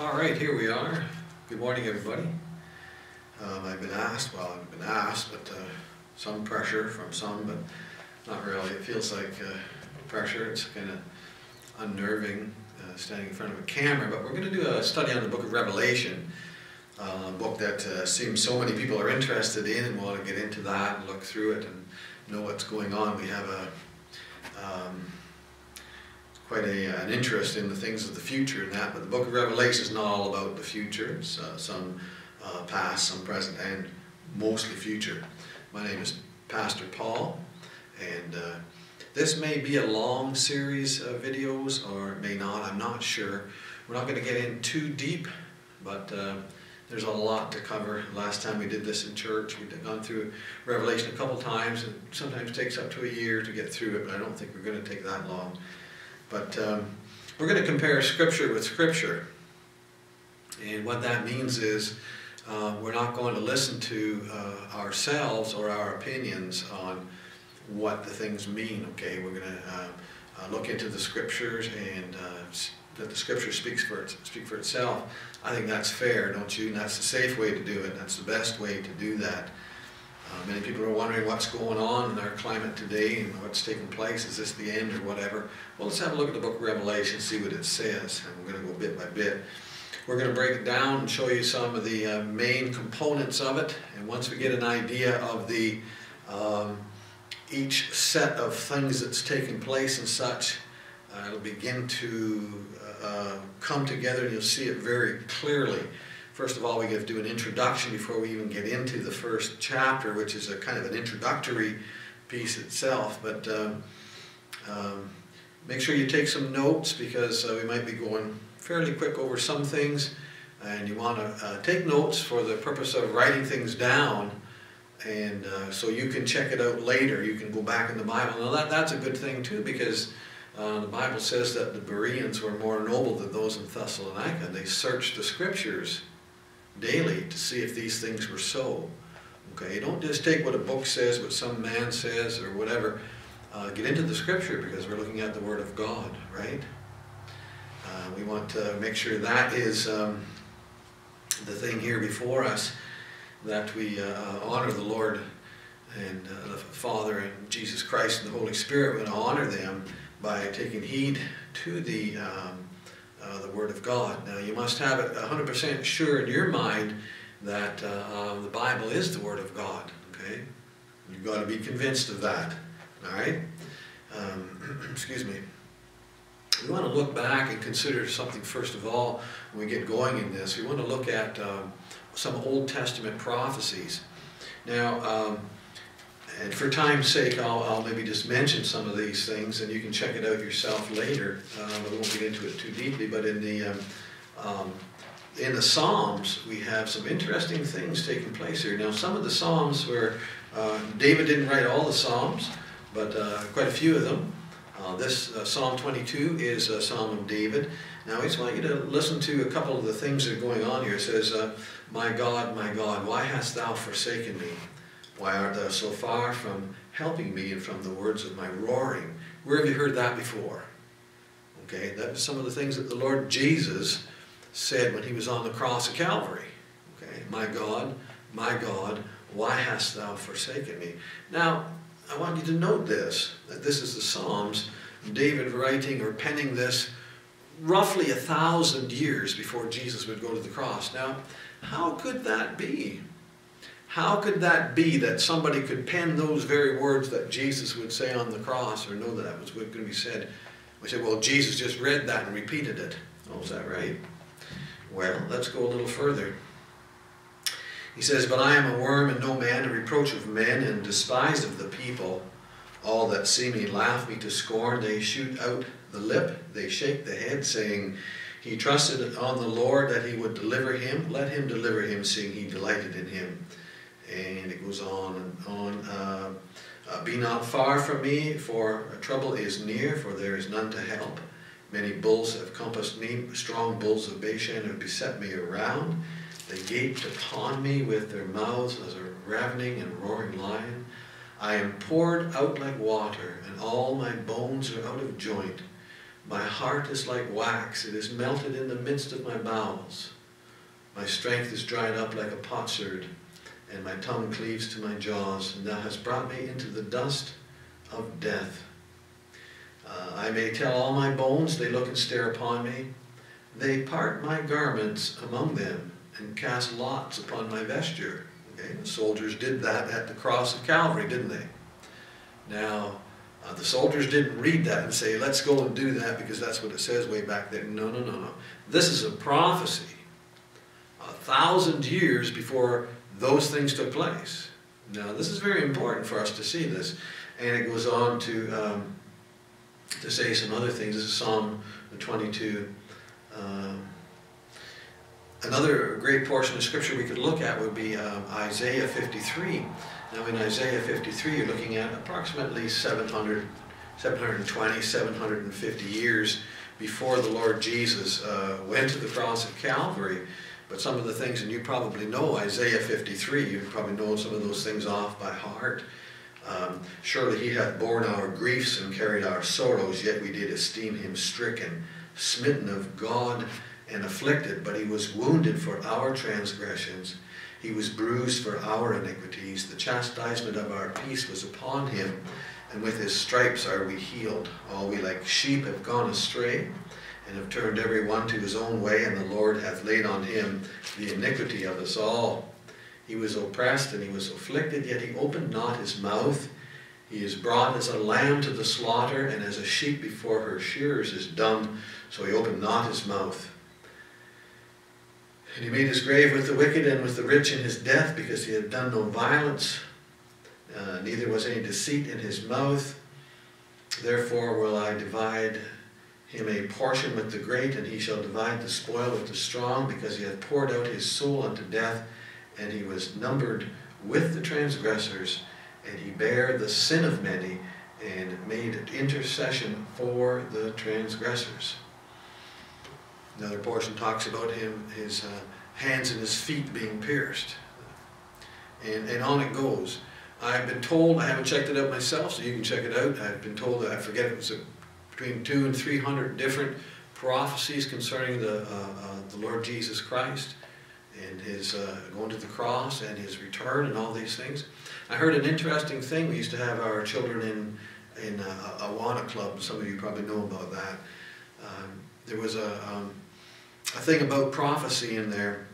All right, here we are. Good morning, everybody. Um, I've been asked, well, I've been asked, but uh, some pressure from some, but not really. It feels like uh, pressure. It's kind of unnerving uh, standing in front of a camera, but we're going to do a study on the book of Revelation, uh, a book that uh, seems so many people are interested in and want to get into that and look through it and know what's going on. We have a um, quite a, an interest in the things of the future and that, but the book of Revelation is not all about the future. It's uh, some uh, past, some present, and mostly future. My name is Pastor Paul, and uh, this may be a long series of videos, or it may not, I'm not sure. We're not going to get in too deep, but uh, there's a lot to cover. Last time we did this in church, we've gone through Revelation a couple times. and sometimes takes up to a year to get through it, but I don't think we're going to take that long. But um, we're going to compare Scripture with Scripture. And what that means is uh, we're not going to listen to uh, ourselves or our opinions on what the things mean, okay? We're going to uh, uh, look into the Scriptures and uh, let the Scripture speaks for it, speak for itself. I think that's fair, don't you? And that's the safe way to do it. That's the best way to do that. Uh, many people are wondering what's going on in our climate today and what's taking place. Is this the end or whatever? Well, let's have a look at the book of Revelation, see what it says, and we're going to go bit by bit. We're going to break it down and show you some of the uh, main components of it, and once we get an idea of the um, each set of things that's taking place and such, uh, it'll begin to uh, come together and you'll see it very clearly. First of all, we have to do an introduction before we even get into the first chapter, which is a kind of an introductory piece itself. But um, um, make sure you take some notes because uh, we might be going fairly quick over some things. And you want to uh, take notes for the purpose of writing things down. And uh, so you can check it out later. You can go back in the Bible. Now, that, that's a good thing, too, because uh, the Bible says that the Bereans were more noble than those in Thessalonica. They searched the scriptures daily to see if these things were so. Okay, don't just take what a book says, what some man says, or whatever. Uh, get into the scripture because we're looking at the Word of God, right? Uh, we want to make sure that is um, the thing here before us, that we uh, honor the Lord and uh, the Father and Jesus Christ and the Holy Spirit. Going to honor them by taking heed to the um, uh, the Word of God. Now, you must have it 100% sure in your mind that uh, um, the Bible is the Word of God, okay? You've got to be convinced of that, all right? Um, excuse me. We want to look back and consider something first of all when we get going in this. We want to look at um, some Old Testament prophecies. Now, um, and for time's sake, I'll, I'll, maybe just mention some of these things, and you can check it out yourself later. Um, I won't get into it too deeply, but in the um, um, in the Psalms, we have some interesting things taking place here. Now, some of the Psalms where uh, David didn't write all the Psalms, but uh, quite a few of them. Uh, this uh, Psalm 22 is a Psalm of David. Now, I just want you to listen to a couple of the things that are going on here. It says, uh, My God, my God, why hast thou forsaken me? Why art thou so far from helping me and from the words of my roaring? Where have you heard that before? Okay, that was some of the things that the Lord Jesus said when he was on the cross of Calvary. Okay, my God, my God, why hast thou forsaken me? Now, I want you to note this, that this is the Psalms, David writing or penning this roughly a thousand years before Jesus would go to the cross. Now, how could that be? How could that be that somebody could pen those very words that Jesus would say on the cross or know that that was going to be said? We say, well, Jesus just read that and repeated it. Oh, is that right? Well, let's go a little further. He says, But I am a worm and no man, a reproach of men, and despised of the people. All that see me laugh me to scorn. They shoot out the lip, they shake the head, saying, He trusted on the Lord that he would deliver him. Let him deliver him, seeing he delighted in him and it goes on and on. Uh, uh, Be not far from me, for trouble is near, for there is none to help. Many bulls have compassed me, strong bulls of Bashan have beset me around. They gaped upon me with their mouths as a ravening and roaring lion. I am poured out like water, and all my bones are out of joint. My heart is like wax, it is melted in the midst of my bowels. My strength is dried up like a potsherd, and my tongue cleaves to my jaws, and thou hast brought me into the dust of death. Uh, I may tell all my bones, they look and stare upon me. They part my garments among them and cast lots upon my vesture. Okay? The soldiers did that at the cross of Calvary, didn't they? Now, uh, the soldiers didn't read that and say, let's go and do that because that's what it says way back there. No, no, no, no. This is a prophecy. A thousand years before those things took place. Now, this is very important for us to see this. And it goes on to, um, to say some other things. This is Psalm 22. Um, another great portion of Scripture we could look at would be um, Isaiah 53. Now in Isaiah 53, you're looking at approximately 700, 720, 750 years before the Lord Jesus uh, went to the cross of Calvary. But some of the things, and you probably know Isaiah 53, You've probably know some of those things off by heart. Um, Surely he hath borne our griefs and carried our sorrows, yet we did esteem him stricken, smitten of God, and afflicted. But he was wounded for our transgressions he was bruised for our iniquities. The chastisement of our peace was upon him, and with his stripes are we healed. All we like sheep have gone astray, and have turned every one to his own way, and the Lord hath laid on him the iniquity of us all. He was oppressed and he was afflicted, yet he opened not his mouth. He is brought as a lamb to the slaughter, and as a sheep before her shearers is dumb, so he opened not his mouth. And he made his grave with the wicked and with the rich in his death, because he had done no violence, uh, neither was any deceit in his mouth. Therefore will I divide him a portion with the great, and he shall divide the spoil with the strong, because he hath poured out his soul unto death, and he was numbered with the transgressors, and he bare the sin of many, and made intercession for the transgressors. Another portion talks about him, his uh, hands and his feet being pierced. And, and on it goes. I've been told, I haven't checked it out myself, so you can check it out. I've been told I forget it was a, between two and three hundred different prophecies concerning the, uh, uh, the Lord Jesus Christ and his uh, going to the cross and his return and all these things. I heard an interesting thing. We used to have our children in in uh, Awana Club. Some of you probably know about that. Um, there was a um, a thing about prophecy in there,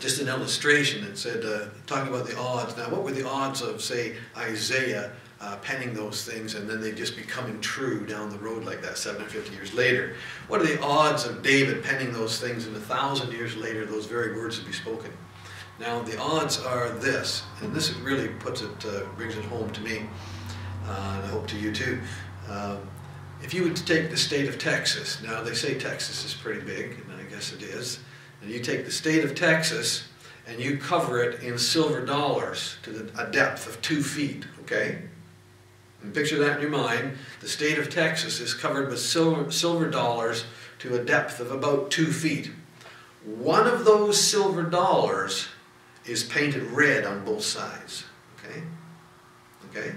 just an illustration that said, uh, talking about the odds. Now, what were the odds of, say, Isaiah uh, penning those things and then they just becoming true down the road like that 750 years later? What are the odds of David penning those things and a thousand years later those very words would be spoken? Now, the odds are this, and this really puts it, uh, brings it home to me, uh, and I hope to you too. Um, if you to take the state of Texas, now they say Texas is pretty big, and I guess it is. And you take the state of Texas and you cover it in silver dollars to the, a depth of two feet, okay? And picture that in your mind. The state of Texas is covered with silver, silver dollars to a depth of about two feet. One of those silver dollars is painted red on both sides, okay? Okay?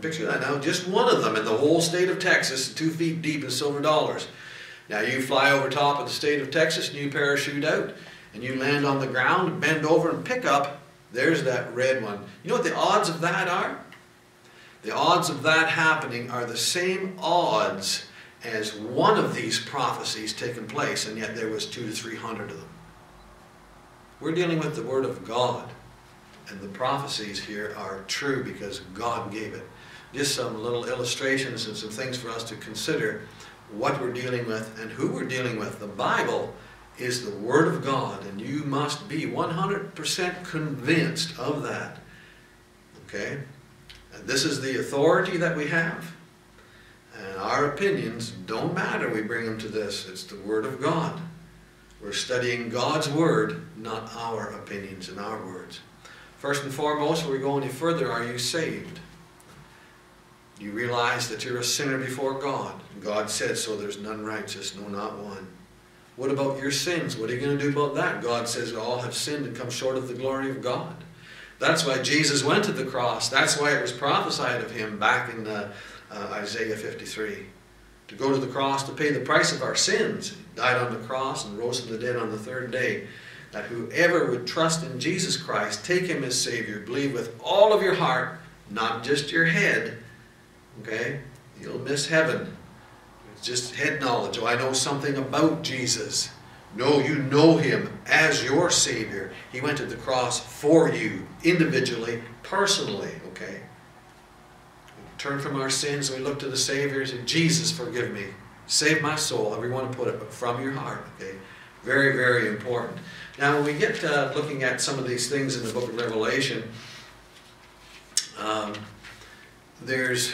Picture that now. Just one of them in the whole state of Texas, two feet deep in silver dollars. Now you fly over top of the state of Texas and you parachute out and you land on the ground, bend over and pick up, there's that red one. You know what the odds of that are? The odds of that happening are the same odds as one of these prophecies taking place, and yet there was two to three hundred of them. We're dealing with the Word of God, and the prophecies here are true because God gave it. Just some little illustrations and some things for us to consider what we're dealing with and who we're dealing with. The Bible is the Word of God, and you must be 100% convinced of that. Okay? This is the authority that we have. And our opinions don't matter. We bring them to this. It's the Word of God. We're studying God's Word, not our opinions and our words. First and foremost, before we go any further, are you saved? You realize that you're a sinner before God. God said so, there's none righteous, no, not one. What about your sins? What are you going to do about that? God says all have sinned and come short of the glory of God. That's why Jesus went to the cross. That's why it was prophesied of him back in uh, uh, Isaiah 53. to go to the cross to pay the price of our sins. He died on the cross and rose from the dead on the third day. That whoever would trust in Jesus Christ, take him as Savior, believe with all of your heart, not just your head, okay? You'll miss heaven. It's just head knowledge. Oh, I know something about Jesus. No, you know him as your Savior. He went to the cross for you, individually, personally, okay? We turn from our sins, we look to the Savior and say, Jesus, forgive me. Save my soul, however you want to put it, but from your heart, okay? Very, very important. Now, when we get looking at some of these things in the book of Revelation, um, there's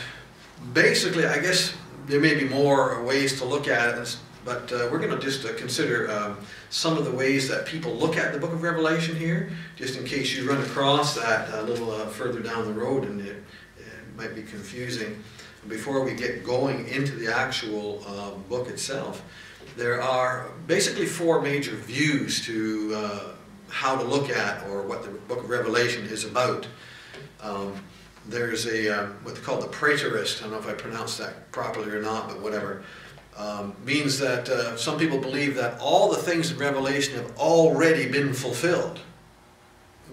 basically, I guess there may be more ways to look at it, but uh, we're going to just uh, consider um, some of the ways that people look at the book of Revelation here, just in case you run across that a little uh, further down the road and it, it, might be confusing. Before we get going into the actual uh, book itself, there are basically four major views to uh, how to look at or what the book of Revelation is about. Um, there's a uh, what they call the preterist. I don't know if I pronounced that properly or not, but whatever. Um, means that uh, some people believe that all the things in Revelation have already been fulfilled.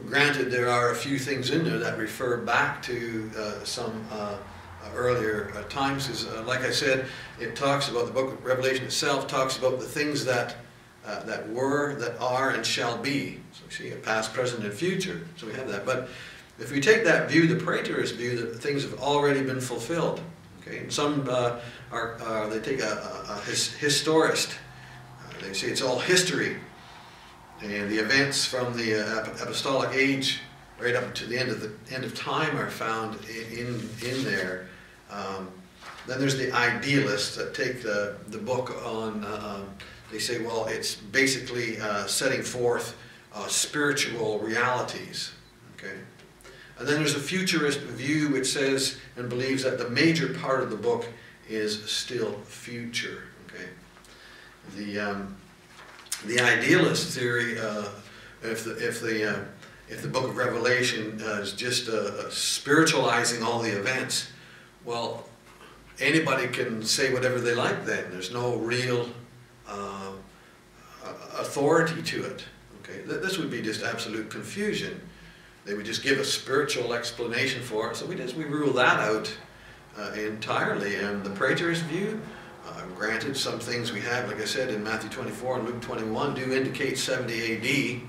Granted, there are a few things in there that refer back to uh, some uh, earlier uh, times. Because, uh, like I said, it talks about the book of Revelation itself talks about the things that uh, that were, that are, and shall be. So we see a past, present, and future. So we have that. But if we take that view, the preterist view, that things have already been fulfilled. Okay, and some uh, are uh, they take a, a, a his, historist. Uh, they say it's all history, and the events from the uh, apostolic age right up to the end of the end of time are found in in there. Um, then there's the idealists that take the the book on. Uh, um, they say, well, it's basically uh, setting forth spiritual realities. Okay. And then there's a futurist view which says and believes that the major part of the book is still future. Okay, the um, the idealist theory, uh, if the if the uh, if the book of Revelation uh, is just uh, uh, spiritualizing all the events, well, anybody can say whatever they like. Then there's no real uh, authority to it. Okay, this would be just absolute confusion. They would just give a spiritual explanation for it. So we just we rule that out uh, entirely. And the preterist view, uh, granted, some things we have, like I said, in Matthew 24 and Luke 21, do indicate 70 A.D.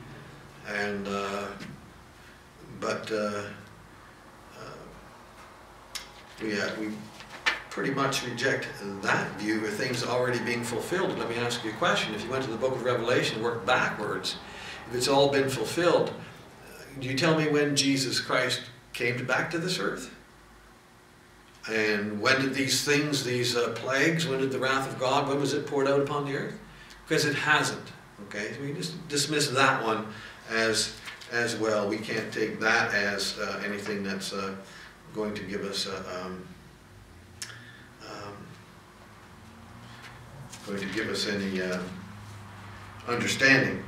And uh, but uh, uh, we uh, we pretty much reject that view of things already being fulfilled. Let me ask you a question: If you went to the Book of Revelation, and worked backwards, if it's all been fulfilled do you tell me when Jesus Christ came back to this earth? And when did these things, these uh, plagues, when did the wrath of God, when was it poured out upon the earth? Because it hasn't. Okay, so we just dismiss that one as as well. We can't take that as uh, anything that's uh, going to give us uh, um, um, going to give us any uh, understanding.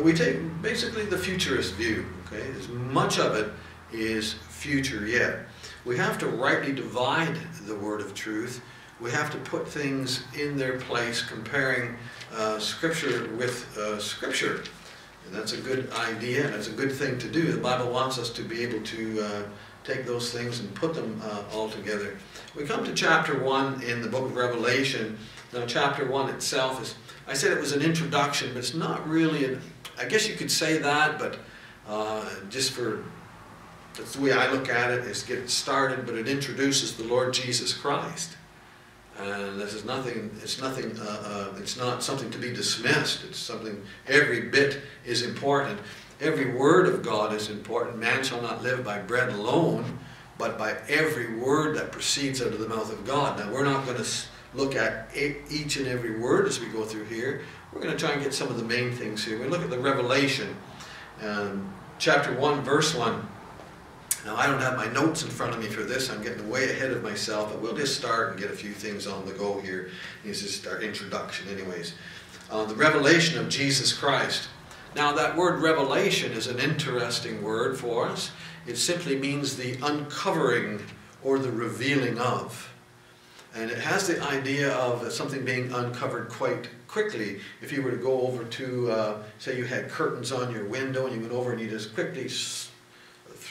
We take basically the futurist view. Okay, as much of it is future yet. We have to rightly divide the word of truth. We have to put things in their place, comparing uh, Scripture with uh, Scripture. And that's a good idea, and it's a good thing to do. The Bible wants us to be able to uh, take those things and put them uh, all together. We come to chapter 1 in the book of Revelation. Now, chapter 1 itself is, I said it was an introduction, but it's not really an, I guess you could say that, but uh, just for, that's the way I look at it, is get it started, but it introduces the Lord Jesus Christ. And this is nothing, it's nothing, uh, uh, it's not something to be dismissed. It's something, every bit is important. Every word of God is important. Man shall not live by bread alone, but by every word that proceeds out of the mouth of God. Now, we're not going to look at each and every word as we go through here. We're going to try and get some of the main things here. We look at the revelation um, chapter 1, verse 1. Now, I don't have my notes in front of me for this. I'm getting way ahead of myself, but we'll just start and get a few things on the go here. This is our introduction, anyways. Uh, the revelation of Jesus Christ. Now, that word revelation is an interesting word for us. It simply means the uncovering or the revealing of. And it has the idea of something being uncovered quite quickly. If you were to go over to, uh, say you had curtains on your window and you went over and you just quickly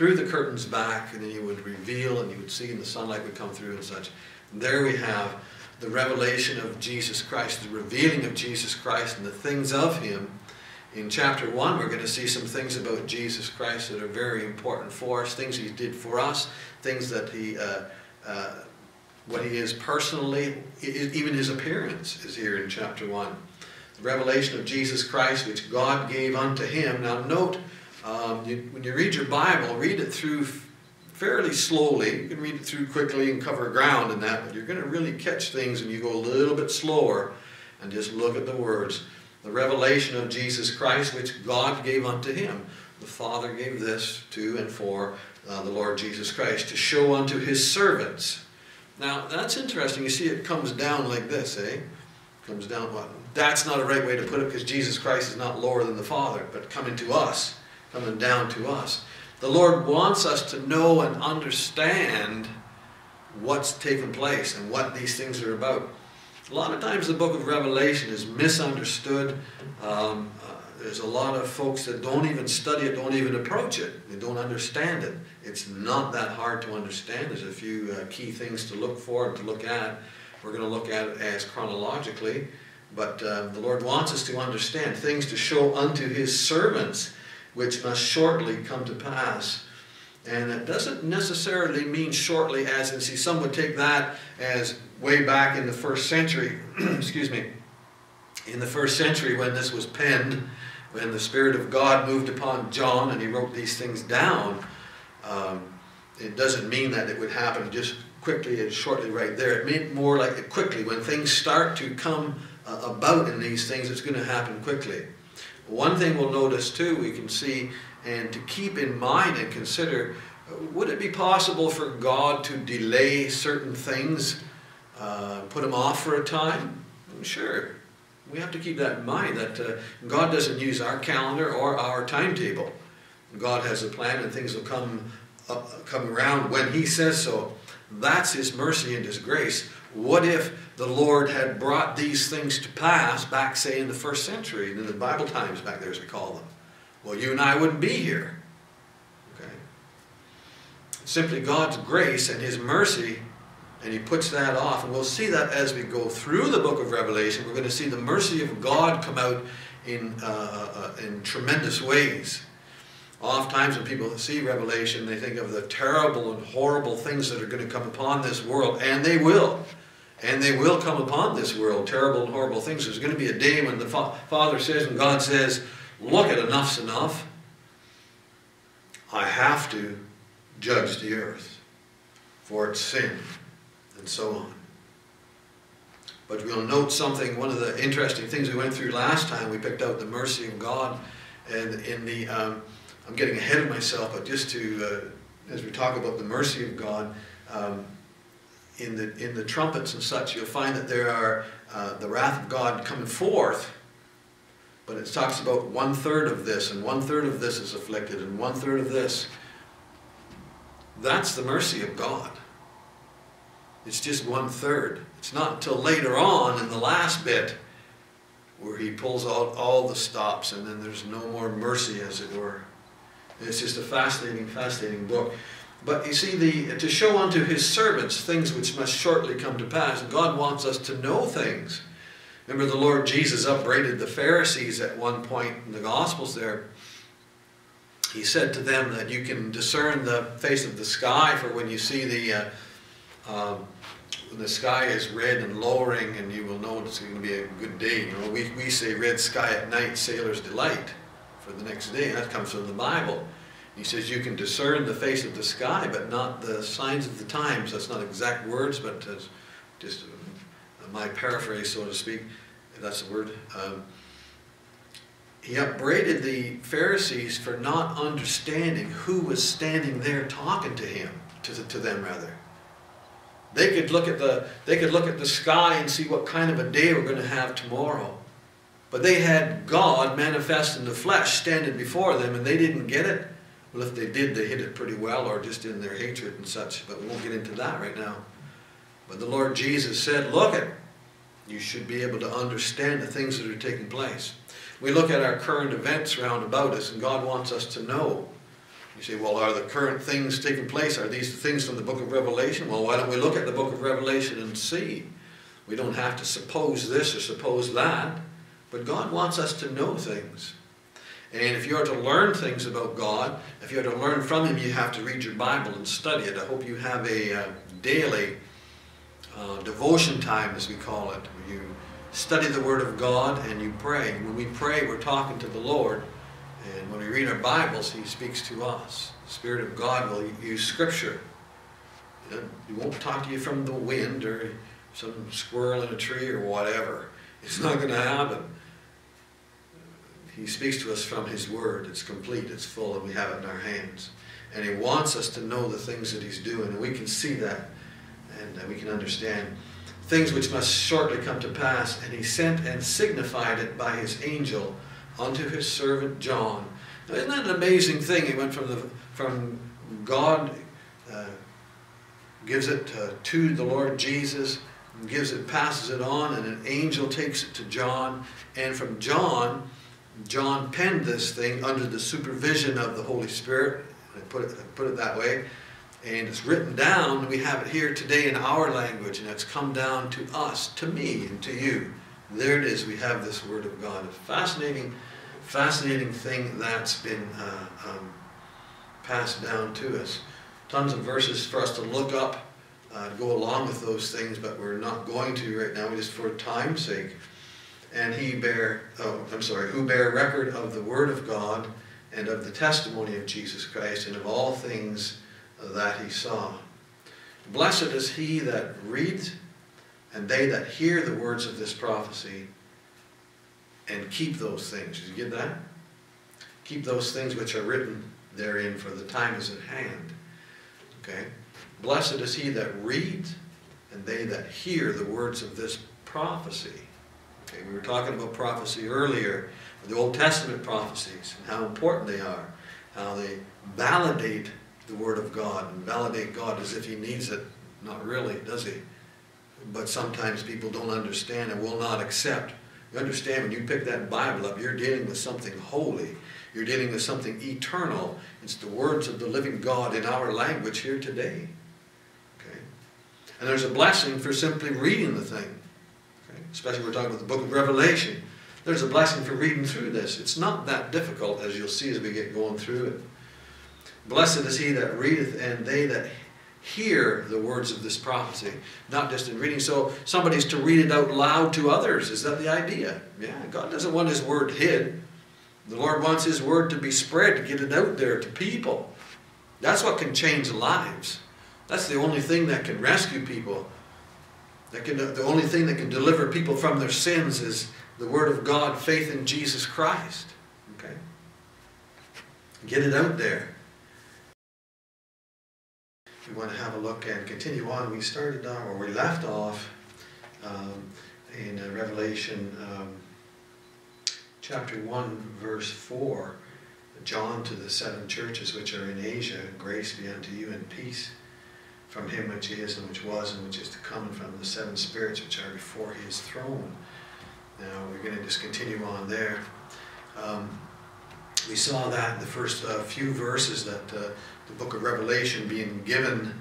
threw the curtains back and then you would reveal and you would see and the sunlight would come through and such. And there we have the revelation of Jesus Christ, the revealing of Jesus Christ and the things of Him. In chapter 1, we're going to see some things about Jesus Christ that are very important for us, things He did for us, things that He uh, uh, what he is personally, even his appearance is here in chapter 1. The revelation of Jesus Christ, which God gave unto him. Now, note, um, you, when you read your Bible, read it through fairly slowly. You can read it through quickly and cover ground in that, but you're going to really catch things and you go a little bit slower and just look at the words. The revelation of Jesus Christ, which God gave unto him. The Father gave this to and for uh, the Lord Jesus Christ to show unto his servants now, that's interesting. You see it comes down like this, eh? Comes down what? That's not a right way to put it because Jesus Christ is not lower than the Father, but coming to us, coming down to us. The Lord wants us to know and understand what's taking place and what these things are about. A lot of times the book of Revelation is misunderstood. Um, there's a lot of folks that don't even study it, don't even approach it. They don't understand it. It's not that hard to understand. There's a few uh, key things to look for and to look at. We're going to look at it as chronologically. But uh, the Lord wants us to understand things to show unto His servants, which must shortly come to pass. And it doesn't necessarily mean shortly, as in, see, some would take that as way back in the first century, excuse me, in the first century when this was penned, when the Spirit of God moved upon John and he wrote these things down, um, it doesn't mean that it would happen just quickly and shortly right there. It meant more like quickly. When things start to come uh, about in these things, it's going to happen quickly. One thing we'll notice too, we can see, and to keep in mind and consider, would it be possible for God to delay certain things, uh, put them off for a time? Sure, we have to keep that in mind that uh, God doesn't use our calendar or our timetable. God has a plan and things will come uh, come around when he says so. That's his mercy and his grace. What if the Lord had brought these things to pass back, say, in the first century, in the Bible times back there as we call them? Well, you and I wouldn't be here. Okay? It's simply God's grace and his mercy and he puts that off. And we'll see that as we go through the book of Revelation. We're going to see the mercy of God come out in, uh, uh, in tremendous ways. Oftentimes when people see Revelation, they think of the terrible and horrible things that are going to come upon this world. And they will. And they will come upon this world, terrible and horrible things. There's going to be a day when the fa Father says, and God says, look at enough's enough. I have to judge the earth for its sin and so on. But we'll note something, one of the interesting things we went through last time, we picked out the mercy of God. And in the, um, I'm getting ahead of myself, but just to, uh, as we talk about the mercy of God, um, in the, in the trumpets and such, you'll find that there are uh, the wrath of God coming forth, but it talks about one third of this, and one third of this is afflicted, and one third of this. That's the mercy of God. It's just one third. It's not until later on in the last bit where he pulls out all the stops and then there's no more mercy as it were. it's just a fascinating, fascinating book. But you see, the, to show unto his servants things which must shortly come to pass. God wants us to know things. Remember the Lord Jesus upbraided the Pharisees at one point in the Gospels there. He said to them that you can discern the face of the sky for when you see the uh, um, the sky is red and lowering and you will know it's going to be a good day. You know, we, we say red sky at night, sailor's delight for the next day. That comes from the Bible. He says you can discern the face of the sky, but not the signs of the times. That's not exact words, but just my paraphrase, so to speak. That's the word. Um, he upbraided the Pharisees for not understanding who was standing there talking to him, to, to them rather. They could look at the they could look at the sky and see what kind of a day we're going to have tomorrow. But they had God manifest in the flesh standing before them and they didn't get it. Well, if they did, they hit it pretty well or just in their hatred and such. But we won't get into that right now. But the Lord Jesus said, look it, you should be able to understand the things that are taking place. We look at our current events round about us, and God wants us to know. You say, well, are the current things taking place? Are these the things from the book of Revelation? Well, why don't we look at the book of Revelation and see? We don't have to suppose this or suppose that, but God wants us to know things. And if you're to learn things about God, if you're to learn from Him, you have to read your Bible and study it. I hope you have a uh, daily uh, devotion time, as we call it, where you study the Word of God and you pray. When we pray, we're talking to the Lord. And when we read our Bibles, He speaks to us. The Spirit of God will use Scripture. He won't talk to you from the wind or some squirrel in a tree or whatever. It's not going to happen. He speaks to us from His Word. It's complete, it's full, and we have it in our hands. And He wants us to know the things that He's doing, and we can see that, and uh, we can understand things which must shortly come to pass. And He sent and signified it by His angel unto His servant John. Now, isn't that an amazing thing? He went from the from God uh, gives it uh, to the Lord Jesus, gives it, passes it on, and an angel takes it to John, and from John John penned this thing under the supervision of the Holy Spirit. I put it, I put it that way. And it's written down. We have it here today in our language, and it's come down to us, to me, and to you. There it is. We have this Word of God. A fascinating, fascinating thing that's been uh, um, passed down to us. Tons of verses for us to look up, uh, to go along with those things, but we're not going to right now, just for time's sake and he bear, oh, I'm sorry, who bear record of the word of God and of the testimony of Jesus Christ and of all things that he saw. Blessed is he that reads and they that hear the words of this prophecy and keep those things. Did you get that? Keep those things which are written therein, for the time is at hand. Okay? Blessed is he that reads and they that hear the words of this prophecy Okay, we were talking about prophecy earlier, the Old Testament prophecies, and how important they are, how they validate the Word of God and validate God as if He needs it. Not really, does He? But sometimes people don't understand and will not accept. You understand when you pick that Bible up, you're dealing with something holy. You're dealing with something eternal. It's the words of the living God in our language here today. Okay? And there's a blessing for simply reading the thing especially we're talking about the book of Revelation. There's a blessing for reading through this. It's not that difficult, as you'll see as we get going through it. Blessed is he that readeth, and they that hear the words of this prophecy, not just in reading. So somebody's to read it out loud to others. Is that the idea? Yeah, God doesn't want his word hid. The Lord wants his word to be spread, to get it out there to people. That's what can change lives. That's the only thing that can rescue people that can, the only thing that can deliver people from their sins is the Word of God, faith in Jesus Christ. Okay? Get it out there. We want to have a look and continue on, we started on, or we left off um, in uh, Revelation um, chapter 1, verse 4. John to the seven churches which are in Asia, grace be unto you and peace from him which is and which was and which is to come, and from the seven spirits which are before his throne. Now we're going to just continue on there. Um, we saw that in the first uh, few verses that uh, the book of Revelation being given,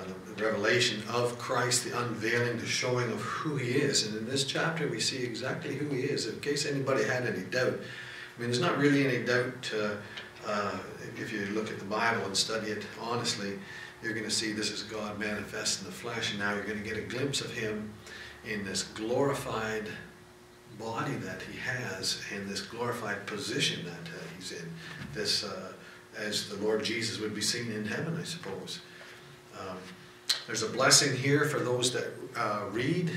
uh, the revelation of Christ, the unveiling, the showing of who he is. And in this chapter we see exactly who he is, in case anybody had any doubt. I mean, there's not really any doubt uh, if you look at the Bible and study it honestly you're going to see this is God manifest in the flesh, and now you're going to get a glimpse of him in this glorified body that he has and this glorified position that uh, he's in. This, uh, as the Lord Jesus would be seen in heaven, I suppose. Um, there's a blessing here for those that uh, read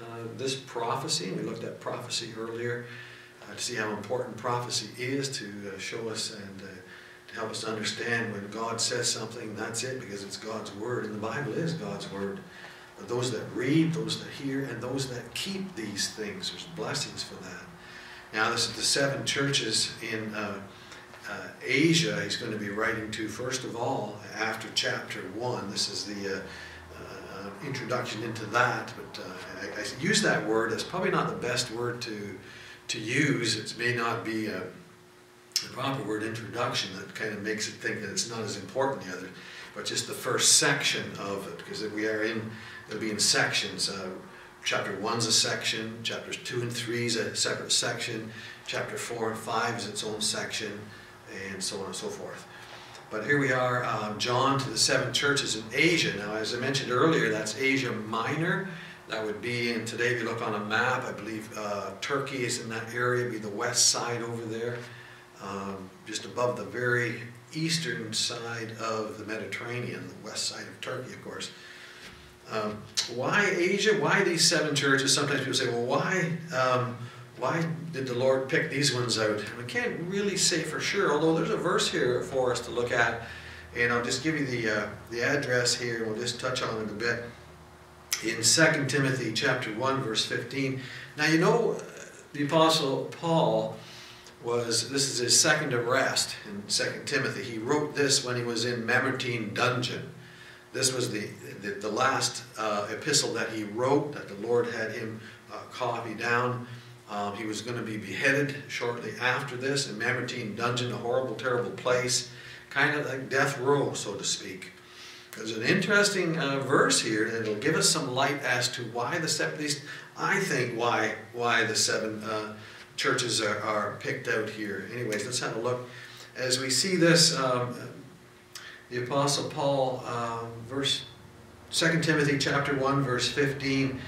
uh, this prophecy. We looked at prophecy earlier uh, to see how important prophecy is to uh, show us and help us understand when God says something, that's it, because it's God's Word, and the Bible is God's Word. But those that read, those that hear, and those that keep these things, there's blessings for that. Now, this is the seven churches in uh, uh, Asia he's going to be writing to, first of all, after chapter 1. This is the uh, uh uh, introduction into that, but uh, I, I, use that word. It's probably not the best word to to use. It may not be a, the proper word introduction that kind of makes it think that it's not as important the other, but just the first section of it, because we are in, it'll be in sections. Uh, chapter one's a section, chapters two and three is a separate section, chapter four and five is its own section, and so on and so forth. But here we are, um, John to the seven churches in Asia. Now, as I mentioned earlier, that's Asia Minor. That would be, and today if you look on a map, I believe uh, Turkey is in that area, be the west side over there, um, just above the very eastern side of the Mediterranean, the west side of Turkey, of course. Um, why Asia? Why these seven churches? Sometimes people say, well, why, um, why did the Lord pick these ones out? And we can't really say for sure, although there's a verse here for us to look at. And I'll just give you the, uh, the address here, and we'll just touch on it a bit in 2 Timothy chapter 1 verse 15. Now you know the apostle Paul was this is his second arrest in 2 Timothy. He wrote this when he was in Mamertine dungeon. This was the the, the last uh, epistle that he wrote that the Lord had him uh, copy down. Um, he was going to be beheaded shortly after this in Mamertine dungeon, a horrible, terrible place, kind of like death row, so to speak. There's an interesting uh, verse here that'll give us some light as to why the seven, these, I think why, why the seven uh, churches are, are, picked out here. Anyways, let's have a look. As we see this, um, the Apostle Paul, um, verse 2 Timothy chapter 1, verse 15,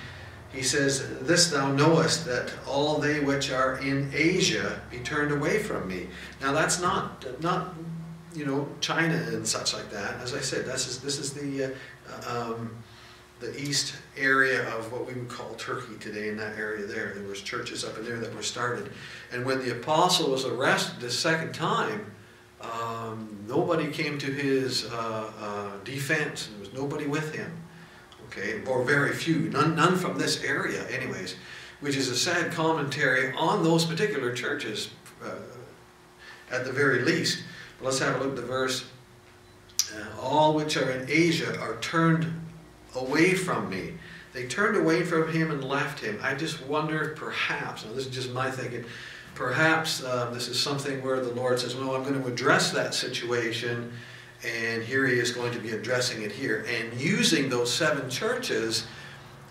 he says, This thou knowest, that all they which are in Asia be turned away from me. Now that's not, not you know, China and such like that. As I said, this is, this is the, uh, um, the east area of what we would call Turkey today, in that area there. There was churches up in there that were started. And when the apostle was arrested the second time, um, nobody came to his uh, uh, defense. There was nobody with him, okay, or very few, none, none from this area anyways, which is a sad commentary on those particular churches uh, at the very least. But Let's have a look at the verse. Uh, all which are in Asia are turned away from me. They turned away from him and left him. I just wonder, perhaps, now this is just my thinking, perhaps um, this is something where the Lord says, well, I'm going to address that situation, and here he is going to be addressing it here, and using those seven churches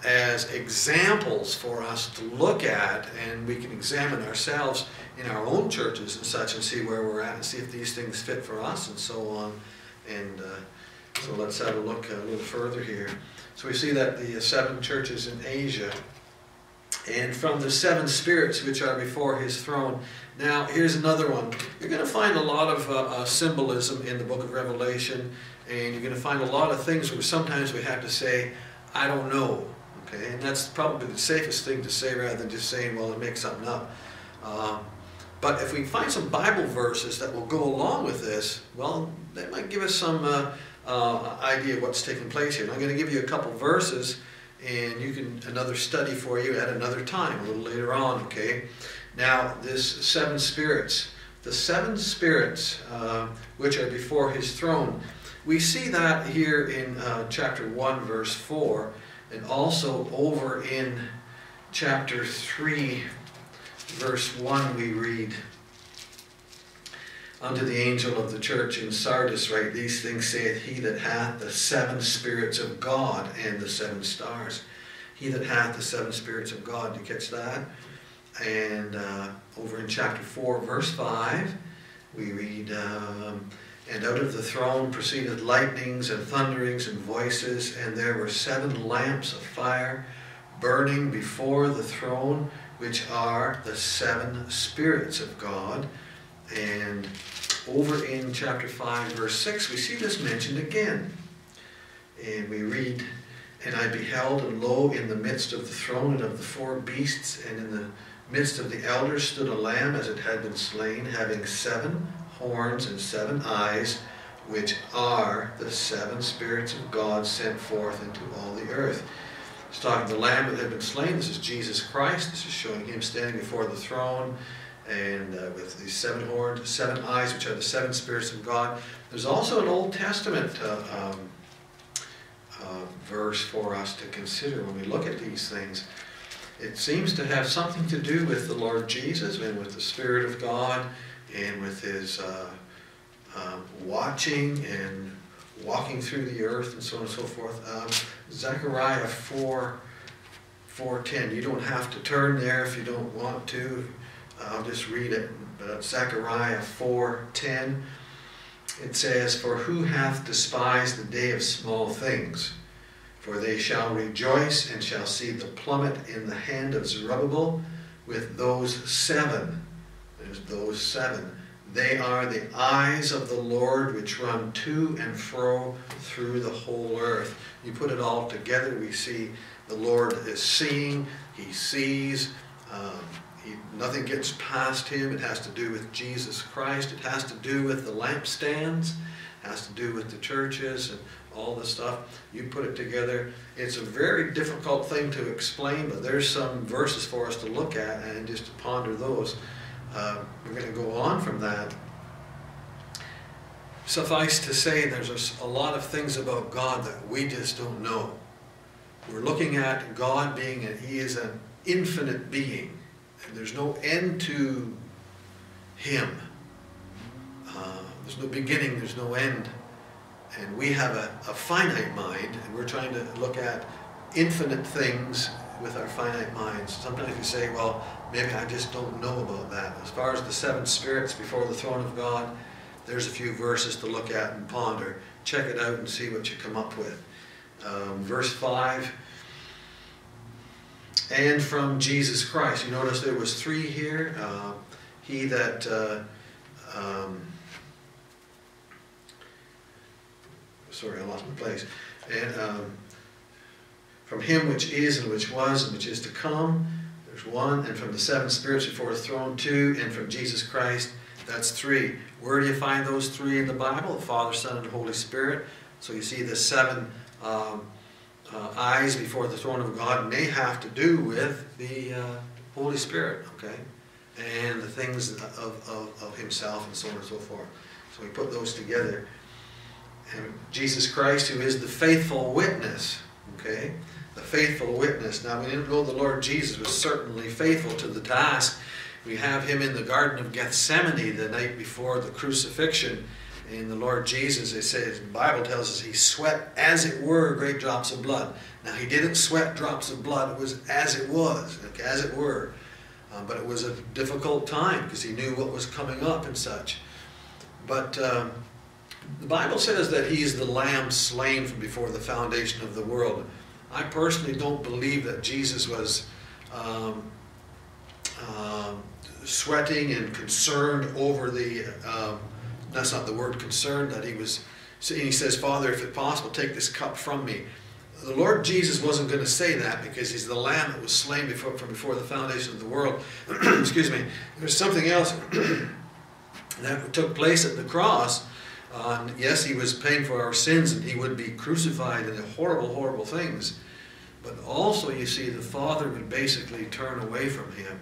as examples for us to look at, and we can examine ourselves in our own churches and such and see where we're at and see if these things fit for us and so on. And uh, so let's have a look a little further here. So we see that the seven churches in Asia and from the seven spirits which are before his throne. Now, here's another one. You're going to find a lot of uh, uh, symbolism in the book of Revelation, and you're going to find a lot of things where sometimes we have to say, I don't know. Okay, and that's probably the safest thing to say rather than just saying, well, it makes something up. Um, but if we find some Bible verses that will go along with this, well, they might give us some uh, uh, idea of what's taking place here. And I'm going to give you a couple verses, and you can another study for you at another time, a little later on. Okay. Now, this seven spirits, the seven spirits uh, which are before His throne, we see that here in uh, chapter one, verse four, and also over in chapter three, verse 1 we read, Unto the angel of the church in Sardis write, These things saith he that hath the seven spirits of God and the seven stars. He that hath the seven spirits of God. Do you catch that? And uh, over in chapter 4, verse 5, we read, um, And out of the throne proceeded lightnings and thunderings and voices, and there were seven lamps of fire burning before the throne, which are the seven spirits of God. And over in chapter 5, verse 6, we see this mentioned again. And we read, And I beheld, and lo, in the midst of the throne and of the four beasts, and in the midst of the elders stood a lamb as it had been slain, having seven horns and seven eyes, which are the seven spirits of God sent forth into all the earth. It's talking the lamb that had been slain. This is Jesus Christ. This is showing him standing before the throne and uh, with these seven horns, seven eyes, which are the seven spirits of God. There's also an Old Testament uh, um, uh, verse for us to consider when we look at these things. It seems to have something to do with the Lord Jesus and with the Spirit of God and with His uh, uh, watching and walking through the earth and so on and so forth. Um, Zechariah 4, 4.10. You don't have to turn there if you don't want to. I'll just read it. But Zechariah 4.10. It says, For who hath despised the day of small things? For they shall rejoice and shall see the plummet in the hand of Zerubbabel with those seven. There's those seven. They are the eyes of the Lord which run to and fro through the whole earth. You put it all together, we see the Lord is seeing, He sees. Um, nothing gets past him. It has to do with Jesus Christ. It has to do with the lampstands. It has to do with the churches and all the stuff. You put it together. It's a very difficult thing to explain, but there's some verses for us to look at and just to ponder those. Uh, we're going to go on from that. Suffice to say, there's a, a lot of things about God that we just don't know. We're looking at God being, and He is an infinite being. There's no end to Him. Uh, there's no beginning, there's no end. And we have a, a finite mind, and we're trying to look at infinite things with our finite minds. Sometimes we say, well, maybe I just don't know about that. As far as the seven spirits before the throne of God, there's a few verses to look at and ponder. Check it out and see what you come up with. Um, verse 5 and from Jesus Christ. You notice there was three here. Uh, he that uh, um, sorry, I lost my place. And um, from him which is and which was and which is to come, there's one. And from the seven spirits before the throne, two. And from Jesus Christ, that's three. Where do you find those three in the Bible? The Father, Son, and Holy Spirit. So you see the seven. Um, uh, eyes before the throne of God may have to do with the uh, Holy Spirit, okay? And the things of, of, of himself and so on and so forth. So we put those together. And Jesus Christ, who is the faithful witness, okay? The faithful witness. Now, we know the Lord Jesus was certainly faithful to the task. We have him in the Garden of Gethsemane the night before the crucifixion in the Lord Jesus, it says, the Bible tells us he sweat as it were great drops of blood. Now, he didn't sweat drops of blood, it was as it was, like, as it were. Um, but it was a difficult time because he knew what was coming up and such. But um, the Bible says that he's the lamb slain from before the foundation of the world. I personally don't believe that Jesus was um, uh, sweating and concerned over the um, that's not the word concerned that he was saying. He says, Father, if it possible, take this cup from me. The Lord Jesus wasn't going to say that because he's the lamb that was slain before, from before the foundation of the world. Excuse me. There's something else that took place at the cross. Uh, yes, he was paying for our sins and he would be crucified and horrible, horrible things. But also, you see, the Father would basically turn away from him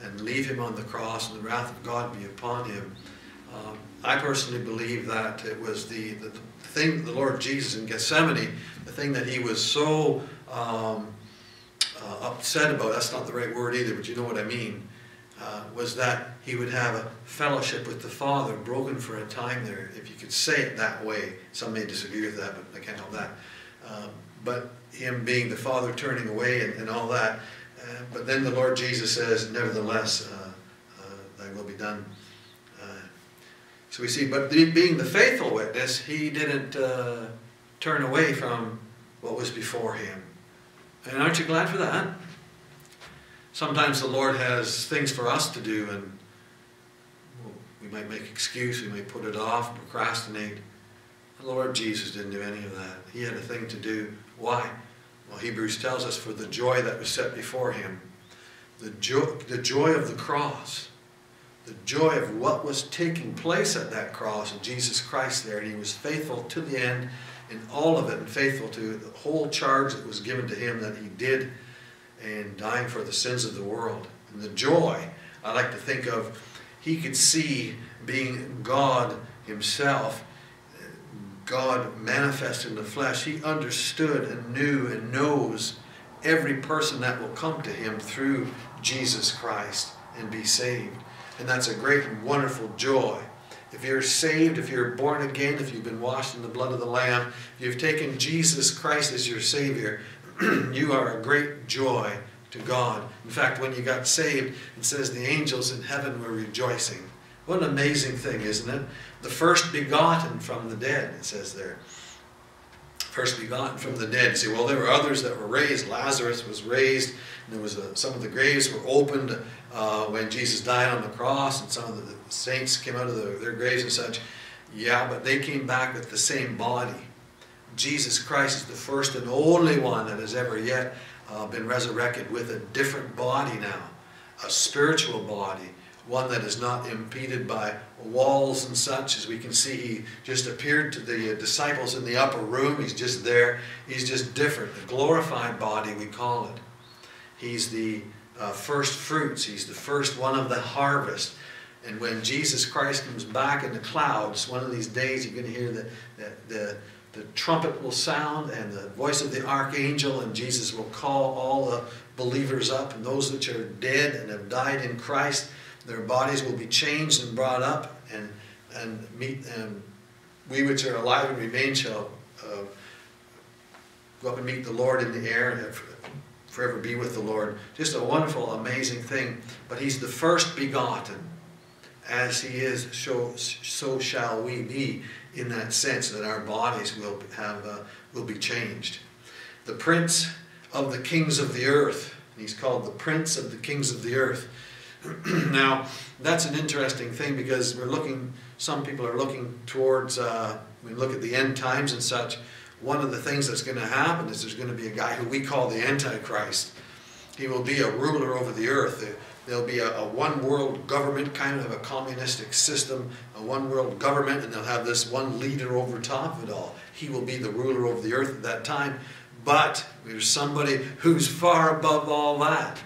and leave him on the cross and the wrath of God be upon him. Um, I personally believe that it was the, the, thing, the Lord Jesus in Gethsemane, the thing that he was so um, uh, upset about, that's not the right word either, but you know what I mean, uh, was that he would have a fellowship with the Father broken for a time there, if you could say it that way. Some may disagree with that, but I can't help that. Um, but him being the Father turning away and, and all that. Uh, but then the Lord Jesus says, Nevertheless, uh, uh, thy will be done. So we see, but being the faithful witness, he didn't uh, turn away from what was before him. And aren't you glad for that? Sometimes the Lord has things for us to do, and we might make excuse, we might put it off, procrastinate. The Lord Jesus didn't do any of that. He had a thing to do. Why? Well, Hebrews tells us for the joy that was set before him, the joy, the joy of the cross the joy of what was taking place at that cross and Jesus Christ there. And he was faithful to the end in all of it and faithful to the whole charge that was given to him that he did and dying for the sins of the world. And the joy, I like to think of, he could see being God himself, God manifest in the flesh, he understood and knew and knows every person that will come to him through Jesus Christ and be saved. And that's a great and wonderful joy. If you're saved, if you're born again, if you've been washed in the blood of the Lamb, if you've taken Jesus Christ as your Savior, you are a great joy to God. In fact, when you got saved, it says the angels in heaven were rejoicing. What an amazing thing, isn't it? The first begotten from the dead, it says there. First begotten from the dead. See, well, there were others that were raised. Lazarus was raised. and there was a, some of the graves were opened uh, when Jesus died on the cross, and some of the saints came out of the, their graves and such. Yeah, but they came back with the same body. Jesus Christ is the first and only one that has ever yet uh, been resurrected with a different body now, a spiritual body, one that is not impeded by walls and such. As we can see, he just appeared to the disciples in the upper room. He's just there. He's just different. The glorified body, we call it. He's the uh, first fruits. He's the first one of the harvest. And when Jesus Christ comes back in the clouds, one of these days you're going to hear the, the, the, the trumpet will sound and the voice of the archangel, and Jesus will call all the believers up, and those which are dead and have died in Christ, their bodies will be changed and brought up, and, and, meet, and we which are alive and remain shall uh, go up and meet the Lord in the air and forever be with the Lord. Just a wonderful, amazing thing. But He's the first begotten as he is, so, so shall we be in that sense that our bodies will, have, uh, will be changed. The prince of the kings of the earth, he's called the prince of the kings of the earth. now, that's an interesting thing because we're looking, some people are looking towards, uh, we look at the end times and such. One of the things that's going to happen is there's going to be a guy who we call the Antichrist. He will be a ruler over the earth. There'll be a, a, one world government, kind of a communistic system, a one world government, and they'll have this one leader over top of it all. He will be the ruler over the earth at that time. But there's somebody who's far above all that.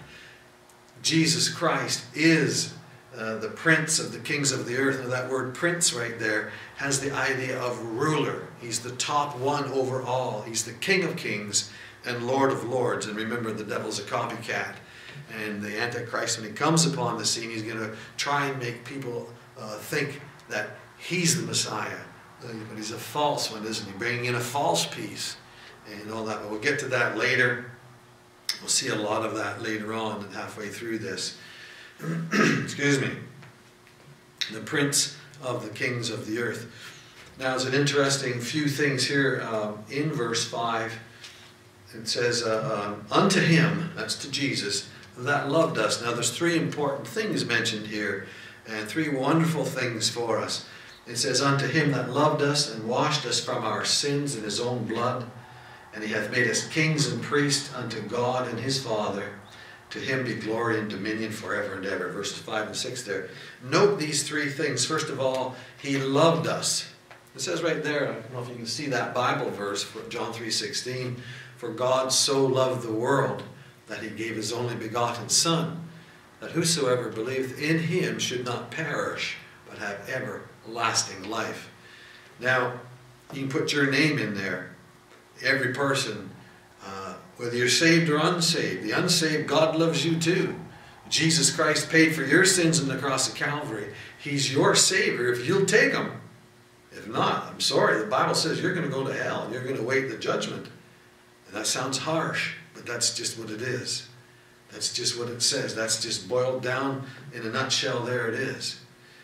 Jesus Christ is uh, the prince of the kings of the earth. Now, that word prince right there has the idea of ruler. He's the top one over all. He's the king of kings and lord of lords. And remember, the devil's a copycat. And the Antichrist, when he comes upon the scene, he's going to try and make people uh, think that he's the Messiah. Uh, but he's a false one, isn't he? Bringing in a false peace and all that. But we'll get to that later. We'll see a lot of that later on halfway through this. Excuse me. The prince of the kings of the earth. Now, it's an interesting few things here um, in verse 5. It says, uh, um, Unto him, that's to Jesus, that loved us. Now, there's three important things mentioned here, and three wonderful things for us. It says, Unto him that loved us and washed us from our sins in his own blood, and he hath made us kings and priests unto God and his Father. To him be glory and dominion forever and ever. Verses 5 and 6 there. Note these three things. First of all, he loved us. It says right there, I don't know if you can see that Bible verse, John 3.16, For God so loved the world that he gave his only begotten Son, that whosoever believeth in him should not perish, but have everlasting life. Now, you can put your name in there. Every person, uh, whether you're saved or unsaved. The unsaved, God loves you too. Jesus Christ paid for your sins on the cross of Calvary. He's your Savior if you'll take Him. If not, I'm sorry, the Bible says you're going to go to hell. You're going to wait the judgment. And that sounds harsh but that's just what it is. That's just what it says. That's just boiled down in a nutshell. There it is.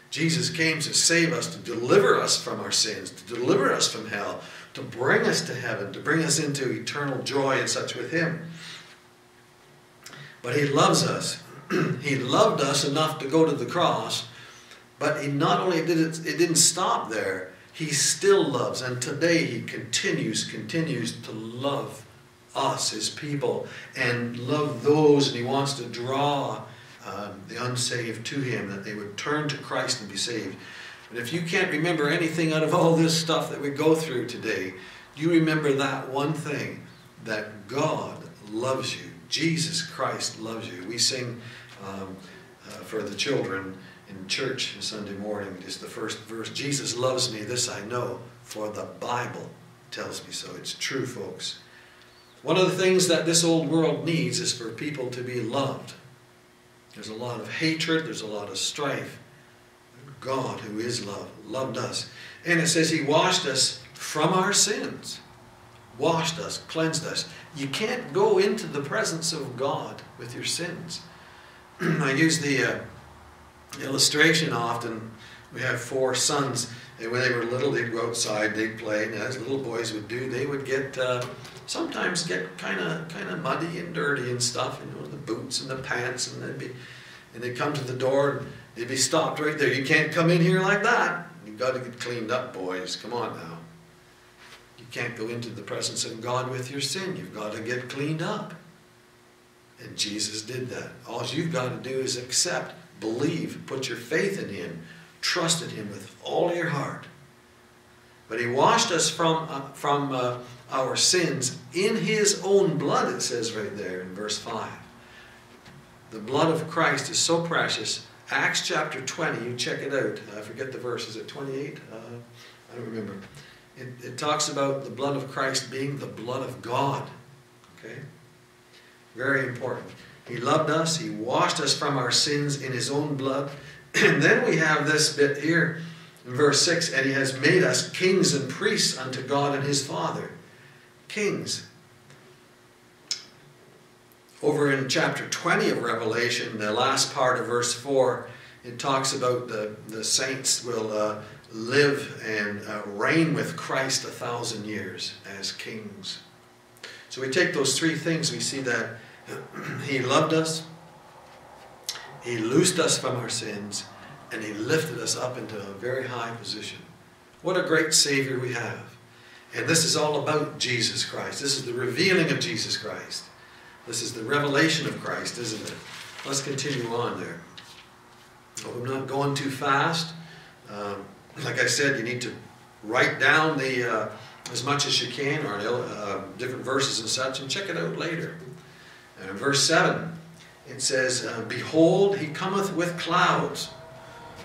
Jesus came to save us, to deliver us from our sins, to deliver us from hell, to bring us to heaven, to bring us into eternal joy and such with Him. But He loves us. he loved us enough to go to the cross, but He not only did it, it didn't stop there, He still loves, and today He continues, continues to love us, his people, and love those, and he wants to draw um, the unsaved to him, that they would turn to Christ and be saved. But if you can't remember anything out of all this stuff that we go through today, you remember that one thing, that God loves you. Jesus Christ loves you. We sing um, uh, for the children in church on Sunday morning, just the first verse. Jesus loves me, this I know, for the Bible tells me so. It's true, folks. One of the things that this old world needs is for people to be loved. There's a lot of hatred, there's a lot of strife. God, who is love, loved us. And it says He washed us from our sins. Washed us, cleansed us. You can't go into the presence of God with your sins. I use the uh, illustration often. We have four sons, and when they were little, they'd go outside, they'd play, and as little boys would do, they would get uh, sometimes get kind of kind of muddy and dirty and stuff, you know, the boots and the pants, and they'd be, and they'd come to the door, and they'd be stopped right there. You can't come in here like that. You've got to get cleaned up, boys. Come on now. You can't go into the presence of God with your sin. You've got to get cleaned up. And Jesus did that. All you've got to do is accept, believe, put your faith in Him, trust in Him with all your heart. But He washed us from, uh, from uh, our sins in His own blood, it says right there in verse 5. The blood of Christ is so precious. Acts chapter 20, you check it out. I forget the verse. Is it 28? Uh, I don't remember. It, it talks about the blood of Christ being the blood of God. Okay? Very important. He loved us. He washed us from our sins in His own blood. And then we have this bit here in verse 6 and He has made us kings and priests unto God and His Father. Kings. Over in chapter 20 of Revelation, the last part of verse 4, it talks about the, the saints will uh, live and uh, reign with Christ a thousand years as kings. So we take those three things, we see that He loved us, He loosed us from our sins, and He lifted us up into a very high position. What a great Savior we have. And this is all about Jesus Christ. This is the revealing of Jesus Christ. This is the revelation of Christ, isn't it? Let's continue on there. I'm not going too fast. Um, like I said, you need to write down the uh, as much as you can, or uh, different verses and such, and check it out later. And in verse 7, it says, uh, Behold, he cometh with clouds.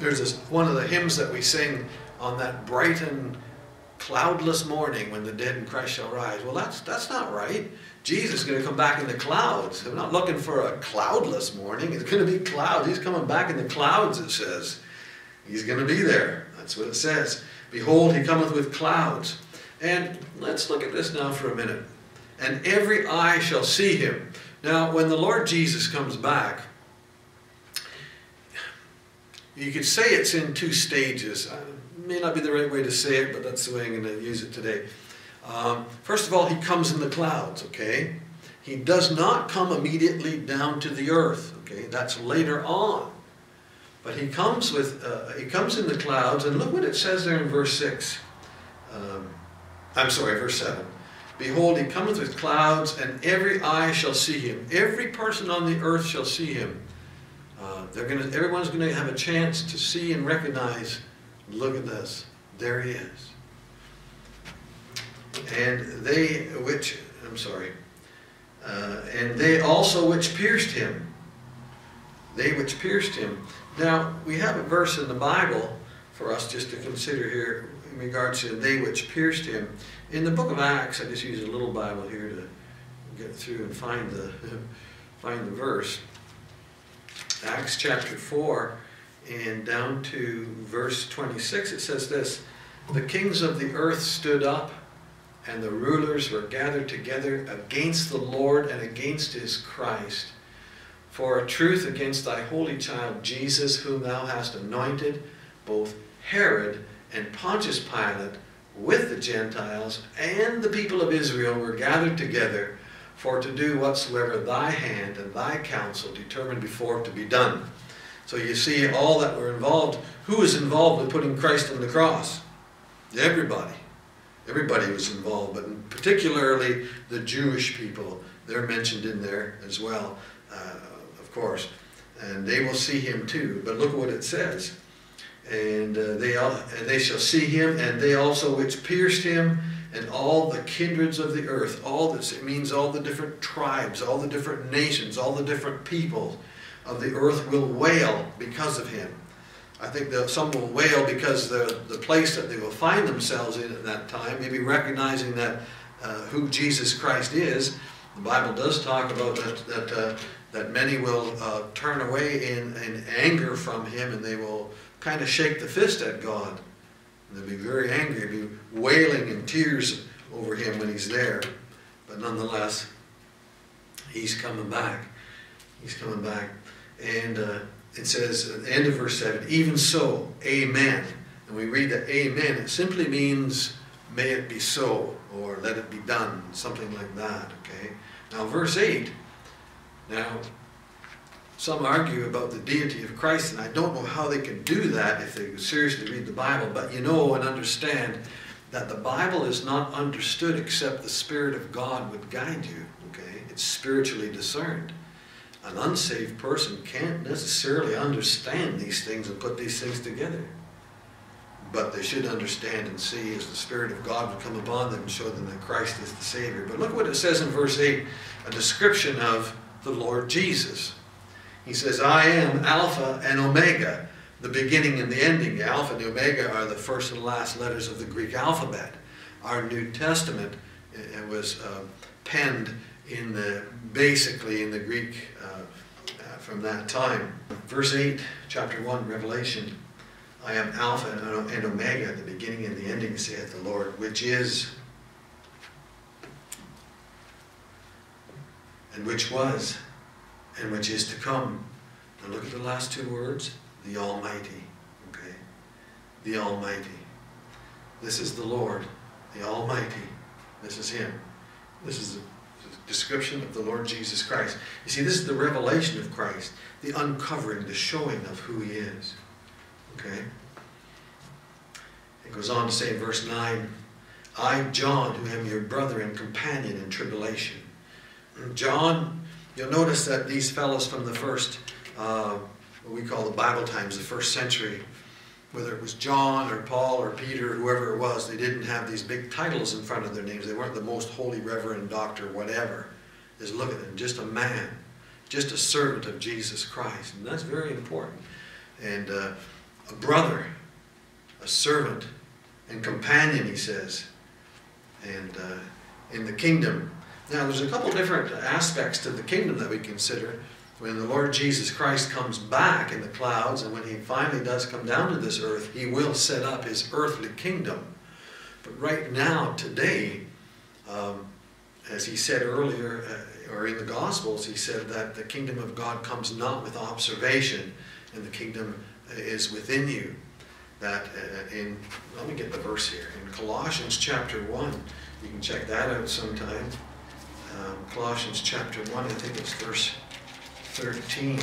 There's this, one of the hymns that we sing on that bright and cloudless morning when the dead in Christ shall rise. Well, that's, that's not right. Jesus is going to come back in the clouds. I'm not looking for a cloudless morning. It's going to be clouds. He's coming back in the clouds, it says. He's going to be there. That's what it says. Behold, he cometh with clouds. And let's look at this now for a minute. And every eye shall see him. Now, when the Lord Jesus comes back, you could say it's in two stages. It may not be the right way to say it, but that's the way I'm going to use it today. Um, first of all, he comes in the clouds, okay? He does not come immediately down to the earth, okay? That's later on. But he comes with, uh, he comes in the clouds, and look what it says there in verse 6. Um, I'm sorry, verse 7. Behold, he cometh with clouds, and every eye shall see him. Every person on the earth shall see him. Uh, they're gonna, everyone's going to have a chance to see and recognize, look at this, there he is. And they which, I'm sorry, uh, and they also which pierced him. They which pierced him. Now, we have a verse in the Bible for us just to consider here in regards to they which pierced him. In the book of Acts, I just use a little Bible here to get through and find the, find the verse. Acts chapter 4 and down to verse 26, it says this The kings of the earth stood up and the rulers were gathered together against the Lord and against his Christ, for a truth against thy holy child Jesus, whom thou hast anointed, both Herod and Pontius Pilate, with the Gentiles and the people of Israel, were gathered together for to do whatsoever thy hand and thy counsel determined before to be done. So you see all that were involved. Who was involved in putting Christ on the cross? Everybody. Everybody was involved, but particularly the Jewish people. They're mentioned in there as well, uh, of course. And they will see him too. But look what it says. And uh, they all, and they shall see him, and they also which pierced him, and all the kindreds of the earth. All this it means all the different tribes, all the different nations, all the different people of the earth will wail because of him. I think that some will wail because the, the place that they will find themselves in at that time, maybe recognizing that uh, who Jesus Christ is. The Bible does talk about that, that, uh, that many will uh, turn away in, in anger from him and they will kind of shake the fist at God. And they'll be very angry, be wailing in tears over him when he's there. But nonetheless, he's coming back. He's coming back. And uh, it says at the end of verse 7, even so, amen. And we read that amen. It simply means, may it be so, or let it be done, something like that. Okay. Now, verse 8. Now, some argue about the deity of Christ, and I don't know how they can do that if they seriously read the Bible, but you know and understand that the Bible is not understood except the Spirit of God would guide you. Okay? It's spiritually discerned. An unsaved person can't necessarily understand these things and put these things together. But they should understand and see as the Spirit of God would come upon them and show them that Christ is the Savior. But look what it says in verse 8 a description of the Lord Jesus. He says, I am Alpha and Omega, the beginning and the ending. The Alpha and the Omega are the first and last letters of the Greek alphabet. Our New Testament it was uh, penned in the basically in the Greek uh, uh, from that time. Verse 8, chapter 1, Revelation. I am Alpha and Omega, the beginning and the ending, saith the Lord, which is and which was and which is to come. Now look at the last two words, the Almighty. Okay? The Almighty. This is the Lord, the Almighty. This is Him. This is the description of the Lord Jesus Christ. You see, this is the revelation of Christ, the uncovering, the showing of who He is. Okay? It goes on to say in verse 9, I, John, who am your brother and companion in tribulation. John You'll notice that these fellows from the first, uh, what we call the Bible times, the first century, whether it was John or Paul or Peter, whoever it was, they didn't have these big titles in front of their names. They weren't the most holy reverend doctor, whatever. Just look at them, just a man, just a servant of Jesus Christ. And that's very important. And uh, a brother, a servant, and companion, he says. And uh, in the kingdom, now, there's a couple different aspects to the kingdom that we consider. When the Lord Jesus Christ comes back in the clouds, and when he finally does come down to this earth, he will set up his earthly kingdom. But right now, today, um, as he said earlier, uh, or in the Gospels, he said that the kingdom of God comes not with observation, and the kingdom is within you. That uh, in, let me get the verse here, in Colossians chapter 1, you can check that out sometime um, Colossians chapter 1, I think it's verse 13.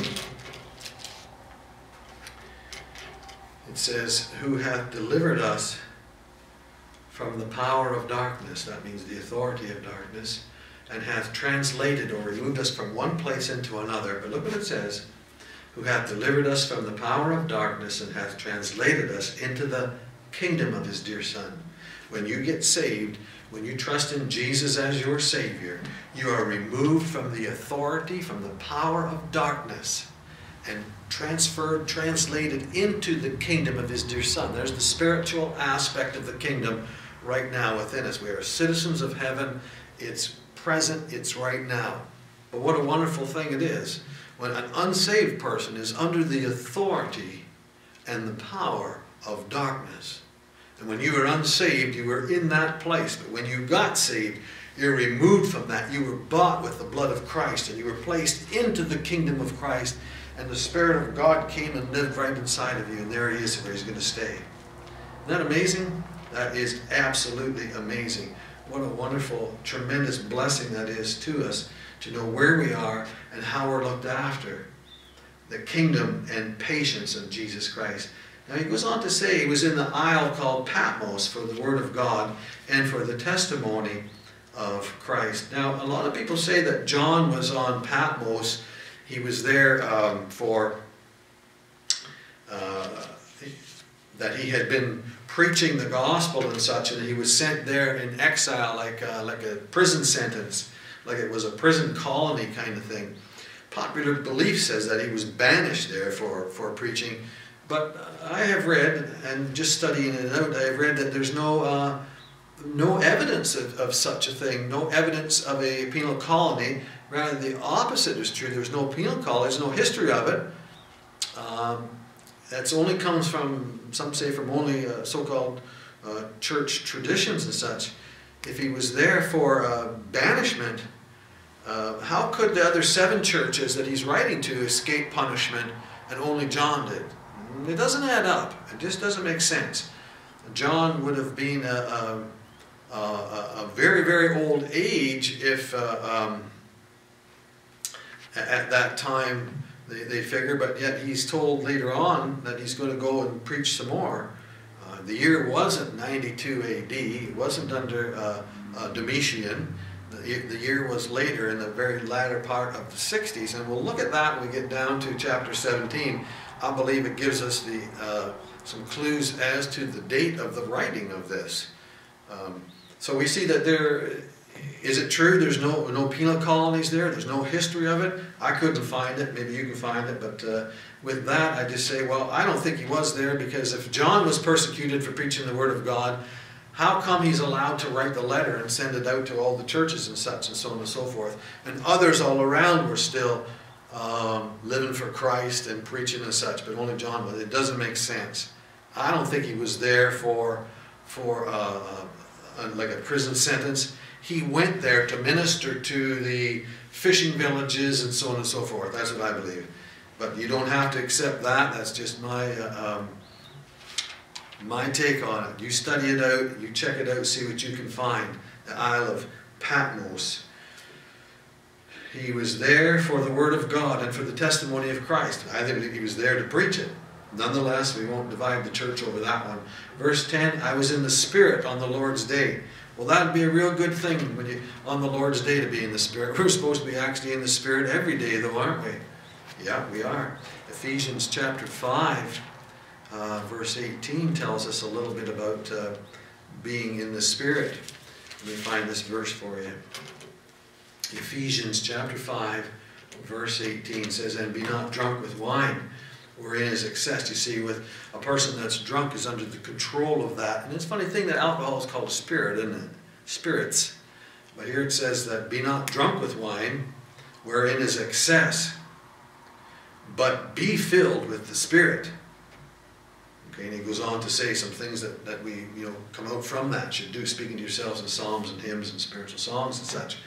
It says, Who hath delivered us from the power of darkness, that means the authority of darkness, and hath translated or removed us from one place into another. But look what it says who hath delivered us from the power of darkness and hath translated us into the kingdom of his dear Son. When you get saved, when you trust in Jesus as your Savior, you are removed from the authority, from the power of darkness, and transferred, translated into the kingdom of His dear Son. There's the spiritual aspect of the kingdom right now within us. We are citizens of heaven. It's present, it's right now. But what a wonderful thing it is when an unsaved person is under the authority and the power of darkness. And when you were unsaved, you were in that place. But when you got saved, you're removed from that. You were bought with the blood of Christ and you were placed into the kingdom of Christ. And the Spirit of God came and lived right inside of you. And there He is where He's going to stay. Isn't that amazing? That is absolutely amazing. What a wonderful, tremendous blessing that is to us to know where we are and how we're looked after. The kingdom and patience of Jesus Christ. Now he goes on to say he was in the isle called Patmos for the Word of God and for the testimony of Christ. Now, a lot of people say that John was on Patmos. He was there um, for, uh, that he had been preaching the gospel and such, and he was sent there in exile like, uh, like a prison sentence, like it was a prison colony kind of thing. Popular belief says that he was banished there for, for preaching but I have read, and just studying it out, I have read that there's no uh, no evidence of, of such a thing, no evidence of a penal colony. Rather, the opposite is true. There's no penal colony, there's no history of it. Um, that's only comes from, some say, from only uh, so-called uh, church traditions and such. If he was there for uh, banishment, uh, how could the other seven churches that he's writing to escape punishment and only John did? It doesn't add up. It just doesn't make sense. John would have been a, a, a, a very, very old age if uh, um, at that time they, they figure, but yet he's told later on that he's going to go and preach some more. Uh, the year wasn't 92 AD, it wasn't under uh, uh, Domitian. The, the year was later in the very latter part of the 60s, and we'll look at that when we get down to chapter 17. I believe it gives us the, uh, some clues as to the date of the writing of this. Um, so we see that there is it true there's no, no penal colonies there? There's no history of it? I couldn't find it. Maybe you can find it. But uh, with that, I just say, well, I don't think he was there because if John was persecuted for preaching the Word of God, how come he's allowed to write the letter and send it out to all the churches and such and so on and so forth? And others all around were still um, living for Christ and preaching and such, but only John was. It doesn't make sense. I don't think he was there for, for uh, uh, like a prison sentence he went there to minister to the fishing villages and so on and so forth. That's what I believe. But you don't have to accept that. That's just my uh, um, my take on it. You study it out. You check it out. See what you can find. The Isle of Patmos. He was there for the Word of God and for the testimony of Christ. I think he was there to preach it. Nonetheless, we won't divide the church over that one. Verse 10 I was in the Spirit on the Lord's day. Well, that'd be a real good thing when you on the Lord's day to be in the Spirit. We're supposed to be actually in the Spirit every day, though, aren't we? Yeah, we are. Ephesians chapter 5, uh, verse 18 tells us a little bit about uh, being in the Spirit. Let me find this verse for you. Ephesians chapter 5, verse 18 says, And be not drunk with wine wherein is excess. You see, with a person that's drunk is under the control of that. And it's a funny thing that alcohol is called spirit, isn't it? Spirits. But here it says that be not drunk with wine, wherein is excess, but be filled with the Spirit. Okay, and he goes on to say some things that, that we, you know, come out from that should do, speaking to yourselves in psalms and hymns and spiritual songs and such.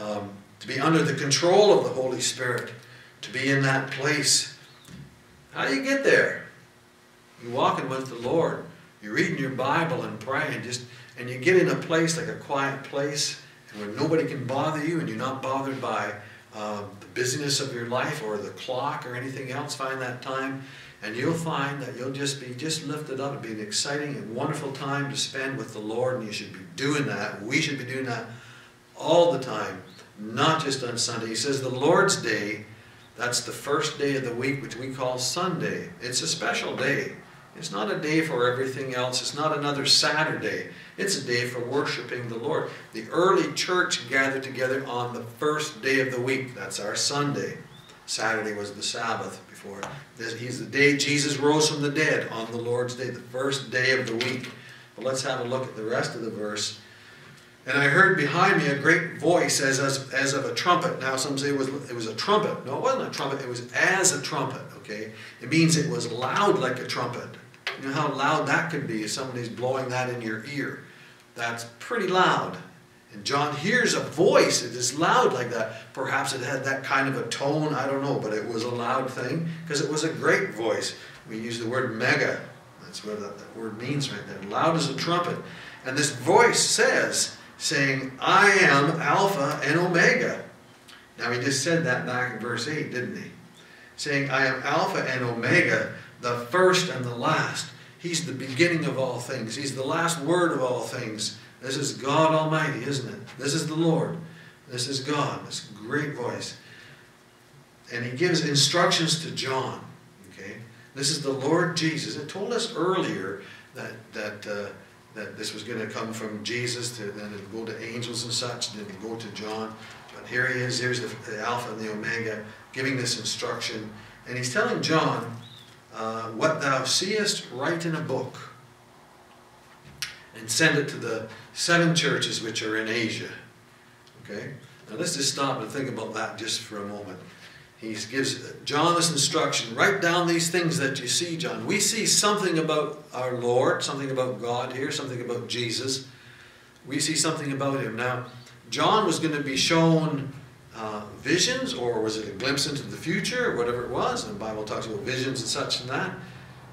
Um, to be under the control of the Holy Spirit, to be in that place how do you get there? You're walking with the Lord. You're reading your Bible and praying, just and you get in a place like a quiet place, where nobody can bother you, and you're not bothered by uh, the busyness of your life or the clock or anything else. Find that time, and you'll find that you'll just be just lifted up. It'll be an exciting and wonderful time to spend with the Lord, and you should be doing that. We should be doing that all the time, not just on Sunday. He says the Lord's Day that's the first day of the week, which we call Sunday. It's a special day. It's not a day for everything else. It's not another Saturday. It's a day for worshiping the Lord. The early church gathered together on the first day of the week. That's our Sunday. Saturday was the Sabbath before. This, he's the day Jesus rose from the dead on the Lord's day, the first day of the week. But let's have a look at the rest of the verse. And I heard behind me a great voice as, as, as of a trumpet. Now some say it was, it was a trumpet. No, it wasn't a trumpet. It was as a trumpet, okay? It means it was loud like a trumpet. You know how loud that could be if somebody's blowing that in your ear. That's pretty loud. And John hears a voice It is loud like that. Perhaps it had that kind of a tone, I don't know, but it was a loud thing because it was a great voice. We use the word mega. That's what that, that word means right there. Loud as a trumpet. And this voice says, saying, I am Alpha and Omega. Now he just said that back in verse 8, didn't he? Saying, I am Alpha and Omega, the first and the last. He's the beginning of all things. He's the last word of all things. This is God Almighty, isn't it? This is the Lord. This is God. This great voice. And he gives instructions to John. Okay? This is the Lord Jesus. It told us earlier that, that uh, that this was going to come from Jesus to then go to angels and such, then go to John. But here he is, here's the, the Alpha and the Omega, giving this instruction. And he's telling John, uh, what thou seest, write in a book, and send it to the seven churches which are in Asia. Okay? Now let's just stop and think about that just for a moment. He gives John this instruction write down these things that you see, John. We see something about our Lord, something about God here, something about Jesus. We see something about him. Now, John was going to be shown uh, visions, or was it a glimpse into the future, or whatever it was? And the Bible talks about visions and such and that.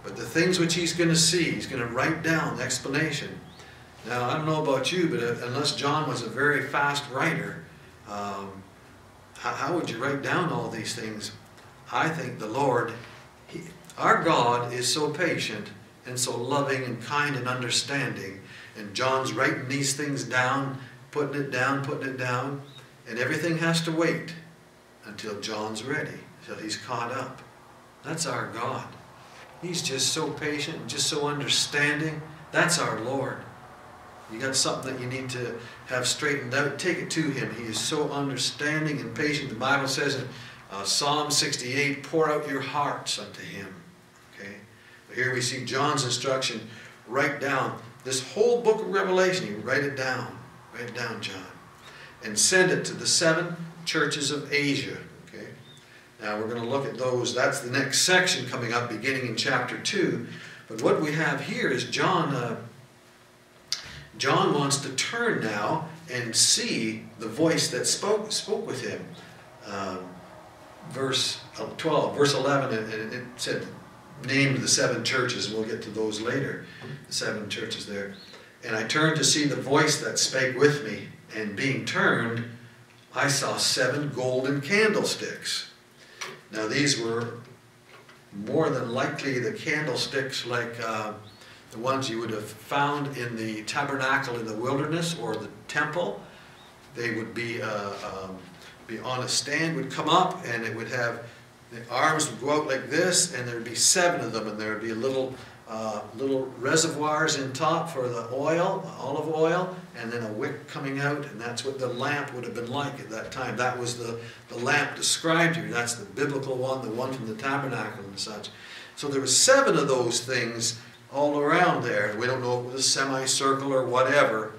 But the things which he's going to see, he's going to write down the explanation. Now, I don't know about you, but uh, unless John was a very fast writer, um, how, how, would you write down all these things? I think the Lord, he, our God is so patient and so loving and kind and understanding. And John's writing these things down, putting it down, putting it down. And everything has to wait until John's ready, until he's caught up. That's our God. He's just so patient and just so understanding. That's our Lord. You got something that you need to have straightened out, take it to Him. He is so understanding and patient. The Bible says in uh, Psalm 68, pour out your hearts unto Him. Okay? But here we see John's instruction write down this whole book of Revelation. You write it down. Write it down, John and send it to the seven churches of Asia. Okay. Now we're going to look at those. That's the next section coming up, beginning in chapter two. But what we have here is John. Uh, John wants to turn now and see the voice that spoke spoke with him. Um, verse 12, verse 11, it, it said, named the seven churches. We'll get to those later. The seven churches there. And I turned to see the voice that spake with me, and being turned, I saw seven golden candlesticks. Now, these were more than likely the candlesticks like uh, the ones you would have found in the tabernacle in the wilderness or the temple. They would be, uh, um, be on a stand, would come up, and it would have the arms would go out like this, and there would be seven of them, and there would be little uh, little reservoirs in top for the oil, olive oil, and then a wick coming out, and that's what the lamp would have been like at that time. That was the, the lamp described here. That's the biblical one, the one from the tabernacle and such. So there were seven of those things all around there. We don't know if it was a semicircle or whatever,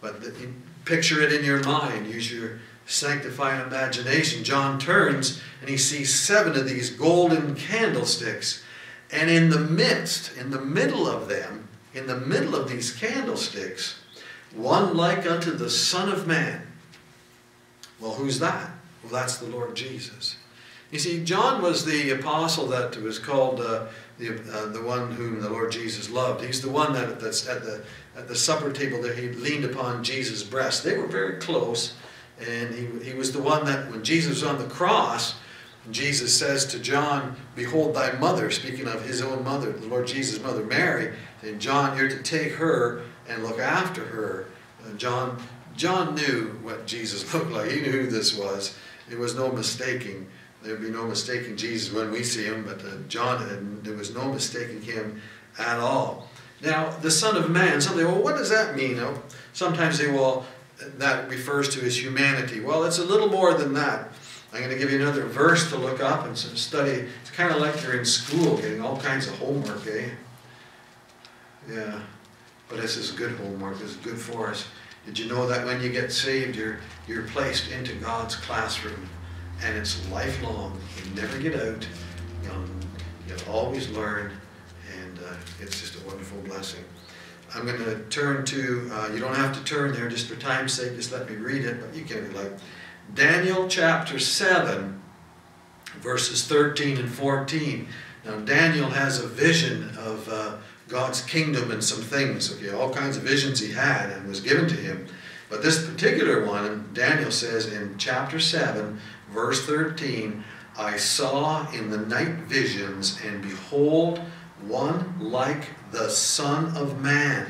but the, picture it in your mind. Use your sanctifying imagination. John turns and he sees seven of these golden candlesticks and in the midst, in the middle of them, in the middle of these candlesticks, one like unto the Son of Man. Well, who's that? Well, that's the Lord Jesus. You see, John was the apostle that was called uh, the, uh, the one whom the Lord Jesus loved. He's the one that, that's at the, at the supper table that he leaned upon Jesus' breast. They were very close, and he, he was the one that when Jesus was on the cross, Jesus says to John, Behold thy mother, speaking of his own mother, the Lord Jesus' mother, Mary. And John, you're to take her and look after her. And John, John knew what Jesus looked like. He knew who this was. There was no mistaking. There'd be no mistaking Jesus when we see him, but uh, John, there was no mistaking him at all. Now, the Son of Man, something, well, what does that mean? Know, sometimes they will, that refers to his humanity. Well, it's a little more than that. I'm going to give you another verse to look up and some study. It's kind of like you're in school getting all kinds of homework, eh? Yeah, but this is good homework. This is good for us. Did you know that when you get saved, you're, you're placed into God's classroom and it's lifelong. You never get out. You'll, you'll always learn and uh, it's just a wonderful blessing. I'm going to turn to, uh, you don't have to turn there just for time's sake, just let me read it, but you can like Daniel chapter 7, verses 13 and 14. Now, Daniel has a vision of uh, God's kingdom and some things. Okay, all kinds of visions he had and was given to him. But this particular one, Daniel says in chapter 7, verse 13, I saw in the night visions, and behold, one like the Son of Man.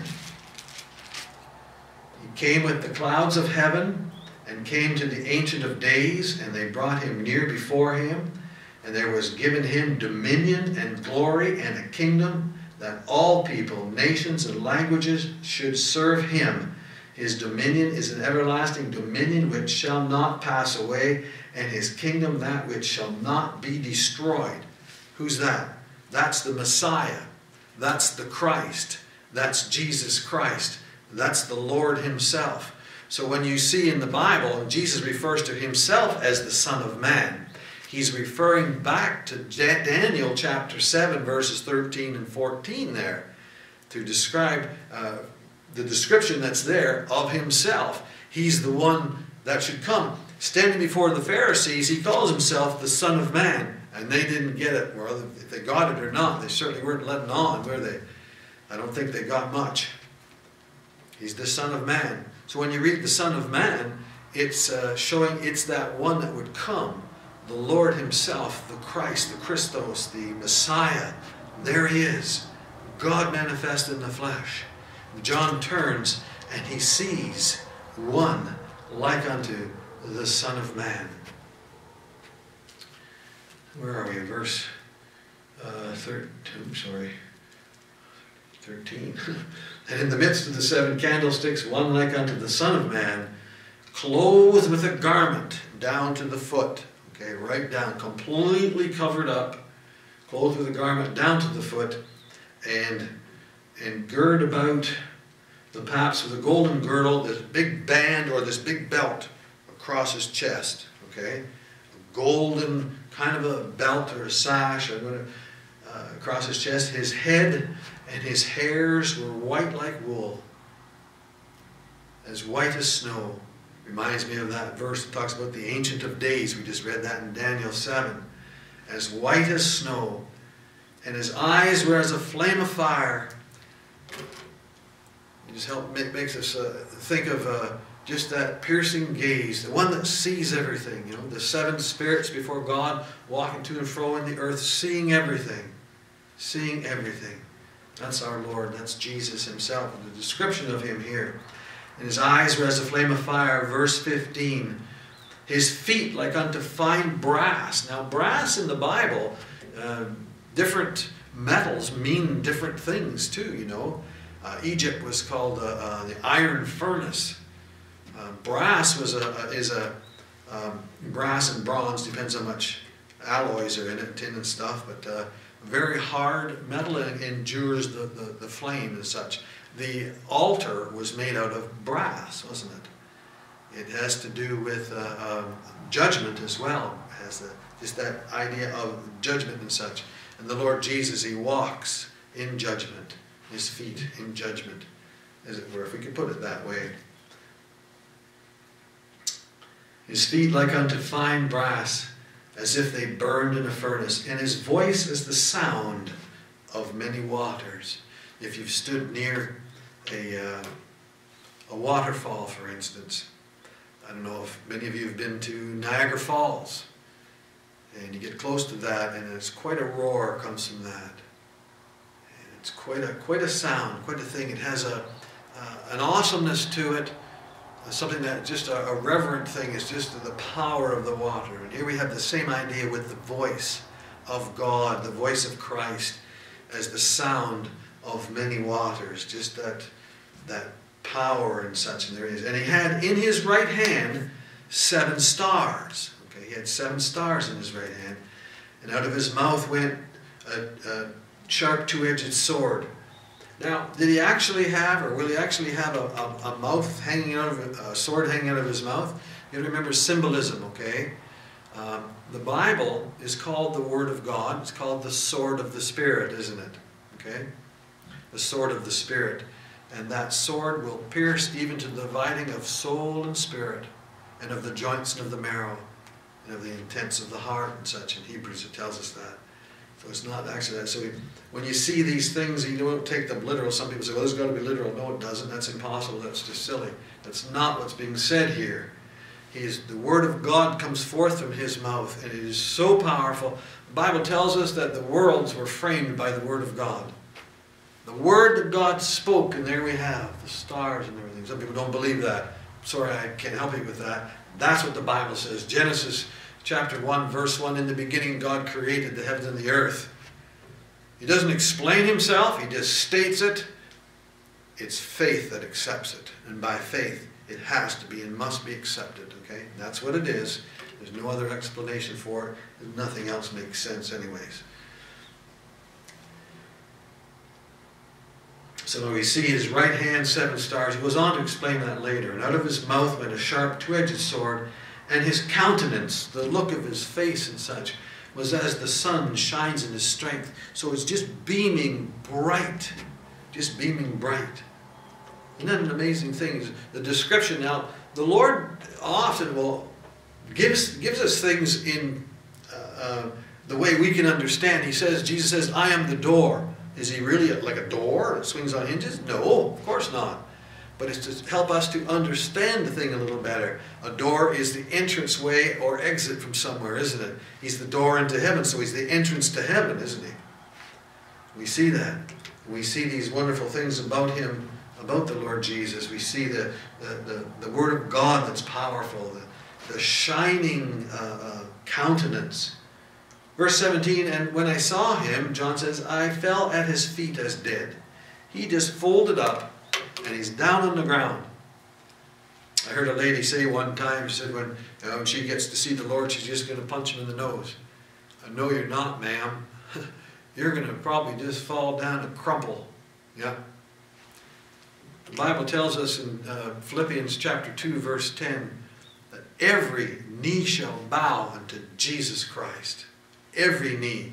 He came with the clouds of heaven and came to the Ancient of Days, and they brought him near before him. And there was given him dominion and glory and a kingdom that all people, nations, and languages should serve him. His dominion is an everlasting dominion which shall not pass away, and his kingdom that which shall not be destroyed. Who's that? That's the Messiah. That's the Christ. That's Jesus Christ. That's the Lord Himself. So when you see in the Bible, Jesus refers to Himself as the Son of Man, He's referring back to Daniel chapter 7, verses 13 and 14 there to describe uh, the description that's there of Himself. He's the one that should come. Standing before the Pharisees, He calls Himself the Son of Man. And they didn't get it. Well, if they got it or not, they certainly weren't letting on, were they? I don't think they got much. He's the Son of Man. So when you read the Son of Man, it's uh, showing it's that one that would come. The Lord Himself, the Christ, the Christos, the Messiah. There He is. God manifested in the flesh. John turns and he sees one like unto the Son of Man. Where are we? Verse uh, 13, sorry. 13. and in the midst of the seven candlesticks, one like unto the Son of Man, clothed with a garment down to the foot. Okay, right down, completely covered up, clothed with a garment down to the foot, and and gird about the paps with a golden girdle, this big band or this big belt across his chest. Okay, a golden kind of a belt or a sash or whatever, uh, across his chest. His head and his hairs were white like wool, as white as snow. Reminds me of that verse that talks about the Ancient of Days. We just read that in Daniel 7. As white as snow, and his eyes were as a flame of fire. It just help, makes us uh, think of uh, just that piercing gaze, the one that sees everything. You know, the seven spirits before God walking to and fro in the earth, seeing everything. Seeing everything. That's our Lord. That's Jesus himself. The description of him here. And his eyes were as a flame of fire. Verse 15. His feet like unto fine brass. Now, brass in the Bible, uh, different metals mean different things too, you know. Uh, Egypt was called uh, uh the iron furnace. Brass was a, a is a um, brass and bronze depends how much alloys are in it, tin and stuff, but uh, very hard metal endures the, the, the flame and such. The altar was made out of brass, wasn't it? It has to do with uh, um, judgment as well, has the, just that idea of judgment and such. And the Lord Jesus, He walks in judgment, His feet in judgment, as it were, if we could put it that way. His feet like unto fine brass, as if they burned in a furnace, and his voice as the sound of many waters. If you've stood near a, uh, a waterfall, for instance, I don't know if many of you have been to Niagara Falls, and you get close to that, and it's quite a roar comes from that. And it's quite a quite a sound, quite a thing. It has a uh, an awesomeness to it something that just a, a, reverent thing is just the power of the water. And here we have the same idea with the voice of God, the voice of Christ, as the sound of many waters. Just that that power and such. And there is. And he had in his right hand seven stars. Okay, he had seven stars in his right hand, and out of his mouth went a, a sharp two-edged sword now, did he actually have, or will he actually have a, a, a mouth hanging out of, a sword hanging out of his mouth? You have to remember symbolism, okay? Um, the Bible is called the Word of God. It's called the sword of the Spirit, isn't it? Okay? The sword of the Spirit. And that sword will pierce even to the dividing of soul and spirit, and of the joints and of the marrow, and of the intents of the heart and such. In Hebrews it tells us that. So it's not actually that. So we, when you see these things, you don't take them literal. Some people say, well, this has got to be literal. No, it doesn't. That's impossible. That's just silly. That's not what's being said here. He's, the Word of God comes forth from His mouth, and it is so powerful. The Bible tells us that the worlds were framed by the Word of God. The Word that God spoke, and there we have the stars and everything. Some people don't believe that. Sorry, I can't help you with that. That's what the Bible says. Genesis chapter 1, verse 1 In the beginning, God created the heavens and the earth. He doesn't explain himself, he just states it. It's faith that accepts it. And by faith, it has to be and must be accepted. Okay? That's what it is. There's no other explanation for it. Nothing else makes sense, anyways. So we see his right hand, seven stars. He goes on to explain that later. And out of his mouth went a sharp, two edged sword, and his countenance, the look of his face and such, was as the sun shines in his strength. So it's just beaming bright, just beaming bright. Isn't that an amazing thing? Is The description now, the Lord often will gives gives us things in uh, uh, the way we can understand. He says, Jesus says, "I am the door." Is he really like a door that swings on hinges? No, of course not. But it's to help us to understand the thing a little better. A door is the entrance way or exit from somewhere, isn't it? He's the door into heaven, so he's the entrance to heaven, isn't he? We see that. We see these wonderful things about him, about the Lord Jesus. We see the, the, the, the Word of God that's powerful, the, the shining uh, uh, countenance Verse 17, and when I saw him, John says, I fell at his feet as dead. He just folded up and he's down on the ground. I heard a lady say one time, she said, when, you know, she gets to see the Lord, she's just going to punch him in the nose. I know you're not, ma'am. you're going to probably just fall down and crumple. Yeah. The Bible tells us in uh, Philippians chapter 2, verse 10, that every knee shall bow unto Jesus Christ every knee.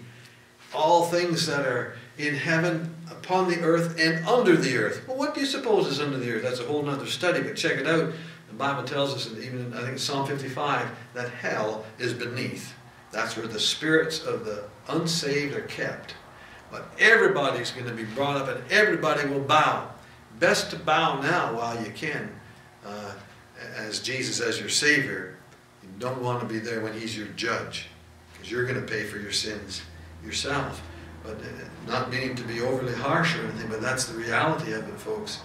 All things that are in heaven, upon the earth, and under the earth. Well, what do you suppose is under the earth? That's a whole other study, but check it out. The Bible tells us, in even I think it's Psalm 55, that hell is beneath. That's where the spirits of the unsaved are kept. But everybody's going to be brought up and everybody will bow. Best to bow now while you can, uh, as Jesus as your Savior. You don't want to be there when He's your judge because you're going to pay for your sins yourself. But uh, not meaning to be overly harsh or anything, but that's the reality of it, folks.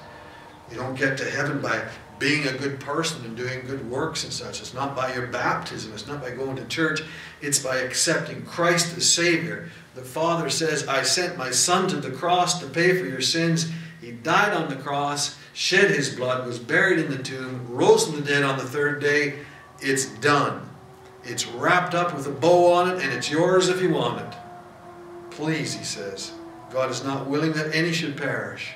You don't get to heaven by being a good person and doing good works and such. It's not by your baptism. It's not by going to church. It's by accepting Christ as Savior. The Father says, I sent my Son to the cross to pay for your sins. He died on the cross, shed his blood, was buried in the tomb, rose from the dead on the third day. It's done. It's wrapped up with a bow on it, and it's yours if you want it. Please, he says. God is not willing that any should perish,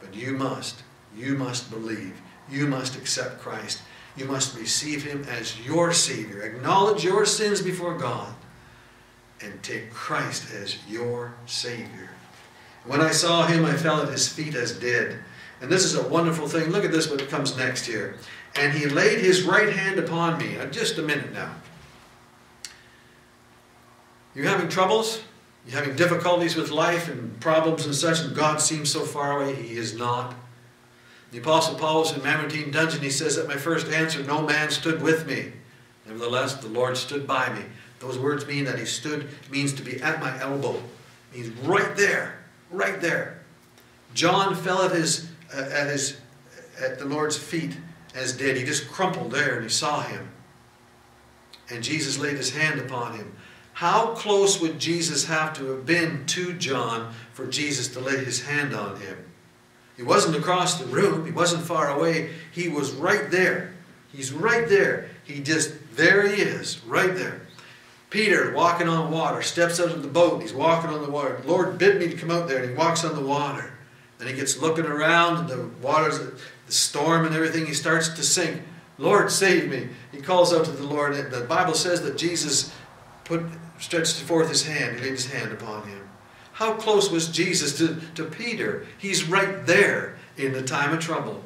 but you must. You must believe. You must accept Christ. You must receive him as your Savior. Acknowledge your sins before God and take Christ as your Savior. When I saw him, I fell at his feet as dead. And this is a wonderful thing. Look at this, what comes next here. And he laid his right hand upon me. Uh, just a minute now. You're having troubles? You're having difficulties with life and problems and such, and God seems so far away. He is not. The Apostle Paul was in Mamertine dungeon. He says, At my first answer, no man stood with me. Nevertheless, the Lord stood by me. Those words mean that he stood, means to be at my elbow. He's right there, right there. John fell at his, uh, at his, at the Lord's feet as dead. He just crumpled there and he saw him. And Jesus laid his hand upon him. How close would Jesus have to have been to John for Jesus to lay his hand on him? He wasn't across the room. He wasn't far away. He was right there. He's right there. He just, there he is, right there. Peter, walking on water, steps out of the boat. He's walking on the water. Lord bid me to come out there, and he walks on the water. Then he gets looking around, and the water's, the storm and everything, he starts to sink. Lord, save me. He calls out to the Lord. The Bible says that Jesus put stretched forth his hand, he laid his hand upon him. How close was Jesus to, to Peter? He's right there in the time of trouble.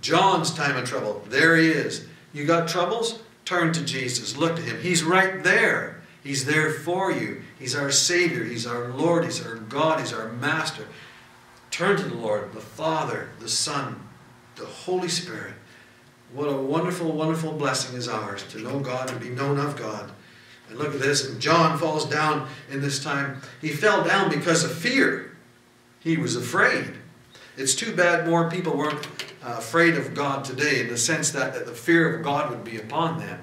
John's time of trouble. There he is. You got troubles? Turn to Jesus. Look to him. He's right there. He's there for you. He's our Savior. He's our Lord. He's our God. He's our Master. Turn to the Lord, the Father, the Son, the Holy Spirit. What a wonderful, wonderful blessing is ours to know God and be known of God. And look at this. And John falls down in this time. He fell down because of fear. He was afraid. It's too bad more people weren't uh, afraid of God today in the sense that, the fear of God would be upon them.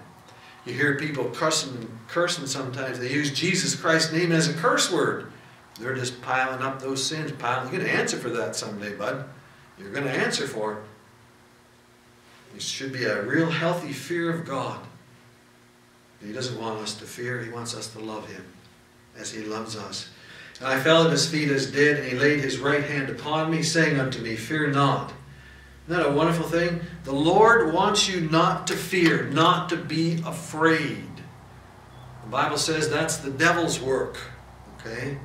You hear people cursing, cursing sometimes. They use Jesus Christ's name as a curse word. They're just piling up those sins. Piling. You're going to answer for that someday, bud. You're going to answer for it. It should be a real healthy fear of God. He doesn't want us to fear. He wants us to love him as he loves us. And I fell at his feet as dead, and he laid his right hand upon me, saying unto me, Fear not. Isn't that a wonderful thing? The Lord wants you not to fear, not to be afraid. The Bible says that's the devil's work. Okay?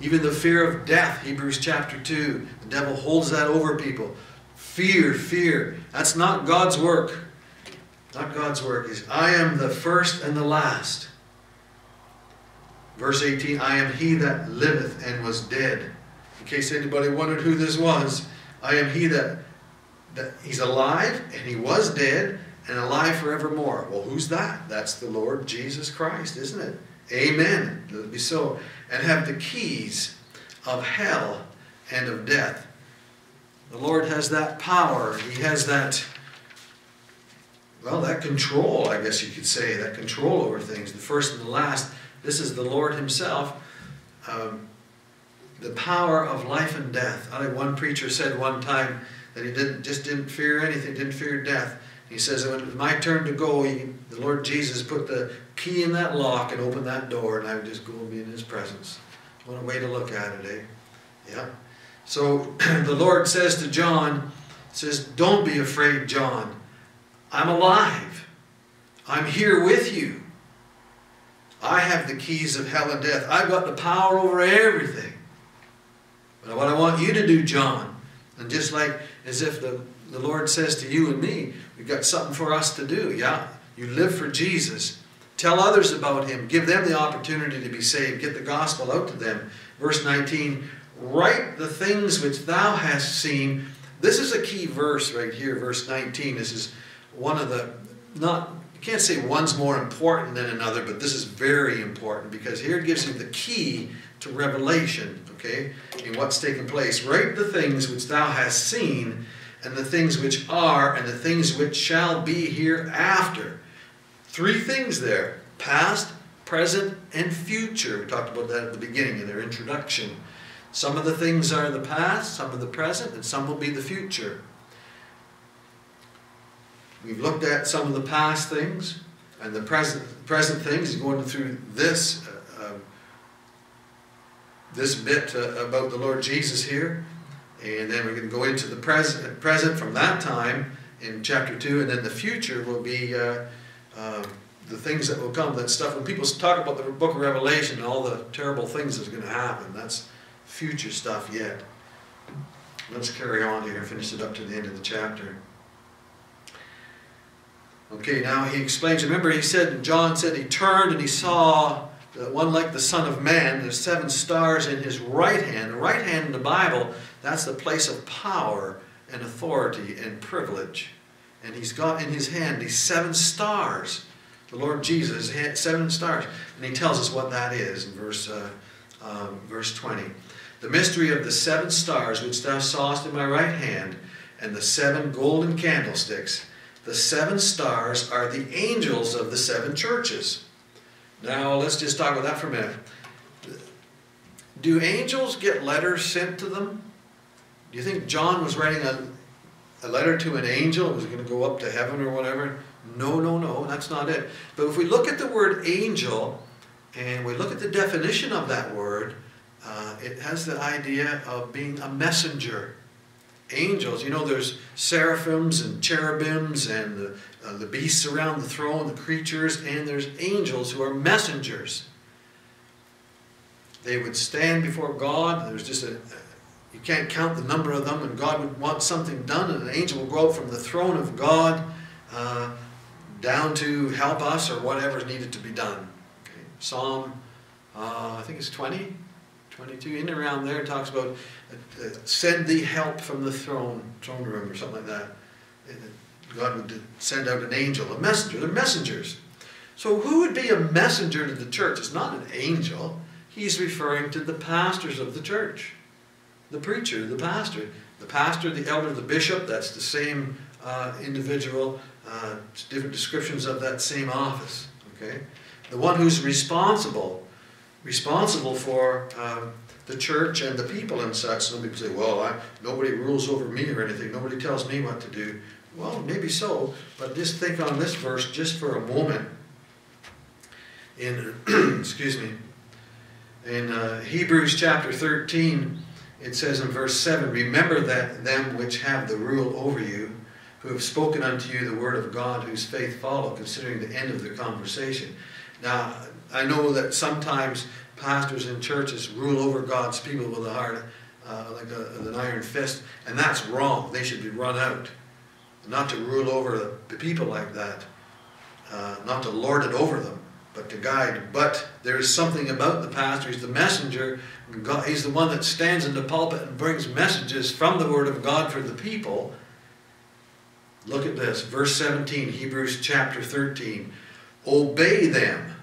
Even the fear of death, Hebrews chapter 2, the devil holds that over people. Fear, fear. That's not God's work. Not God's work. Is I am the first and the last. Verse 18, I am he that liveth and was dead. In case anybody wondered who this was, I am he that, that he's alive and he was dead and alive forevermore. Well, who's that? That's the Lord Jesus Christ, isn't it? Amen. Let it be so. And have the keys of hell and of death. The Lord has that power. He has that, well, that control, I guess you could say, that control over things. The first and the last. This is the Lord Himself. Um, the power of life and death. I think one preacher said one time that he didn't just didn't fear anything, didn't fear death. He says, when it was my turn to go, he, the Lord Jesus put the key in that lock and opened that door, and I would just go and be in His presence. What a way to look at it, eh? Yeah. So the Lord says to John, says, Don't be afraid, John. I'm alive. I'm here with you. I have the keys of hell and death. I've got the power over everything. But what I want you to do, John, and just like as if the, the Lord says to you and me, we've got something for us to do. Yeah, you live for Jesus. Tell others about him. Give them the opportunity to be saved. Get the gospel out to them. Verse 19, write the things which thou hast seen. This is a key verse right here, verse 19. This is one of the, not, you can't say one's more important than another, but this is very important because here it gives you the key to revelation, okay, in what's taken place. Write the things which thou hast seen, and the things which are, and the things which shall be hereafter. Three things there past, present, and future. We talked about that at the beginning in their introduction. Some of the things are the past, some of the present, and some will be the future. We've looked at some of the past things and the present present things. He's Going through this uh, uh, this bit uh, about the Lord Jesus here, and then we're going to go into the present present from that time in chapter two, and then the future will be uh, um, the things that will come. That stuff when people talk about the Book of Revelation and all the terrible things that's going to happen, that's future stuff yet. Let's carry on here finish it up to the end of the chapter. Okay, now he explains. Remember, he said, and John said he turned and he saw one like the Son of Man. There's seven stars in his right hand. The right hand in the Bible, that's the place of power and authority and privilege. And he's got in his hand these seven stars. The Lord Jesus seven stars. And he tells us what that is in verse, uh, um, verse 20. The mystery of the seven stars which thou sawest in my right hand, and the seven golden candlesticks. The seven stars are the angels of the seven churches. Now, let's just talk about that for a minute. Do angels get letters sent to them? Do you think John was writing a, a letter to an angel? Was going to go up to heaven or whatever? No, no, no, that's not it. But if we look at the word angel and we look at the definition of that word, uh, it has the idea of being a messenger angels. You know, there's seraphims and cherubims and the, uh, the beasts around the throne, the creatures, and there's angels who are messengers. They would stand before God. There's just a, you can't count the number of them, and God would want something done, and an angel will go out from the throne of God uh, down to help us or whatever's needed to be done. Okay. Psalm, uh, I think it's 20, 22, in and around there, talks about send thee help from the throne, throne room or something like that. God would send out an angel, a messenger. They're messengers. So who would be a messenger to the church? It's not an angel. He's referring to the pastors of the church. The preacher, the pastor. The pastor, the elder, the bishop, that's the same uh, individual, uh, different descriptions of that same office. Okay? The one who's responsible, responsible for um, the church and the people and such. Some people say, well, I, nobody rules over me or anything. Nobody tells me what to do. Well, maybe so, but just think on this verse just for a moment. In, excuse me, In uh, Hebrews chapter 13, it says in verse 7 Remember that them which have the rule over you, who have spoken unto you the word of God, whose faith follow, considering the end of their conversation. Now, I know that sometimes pastors in churches rule over God's people with a heart uh, like a, an iron fist, and that's wrong. They should be run out. Not to rule over the people like that, uh, not to lord it over them, but to guide. But there is something about the pastor. He's the messenger. God, he's the one that stands in the pulpit and brings messages from the Word of God for the people. Look at this, verse 17, Hebrews chapter 13. Obey them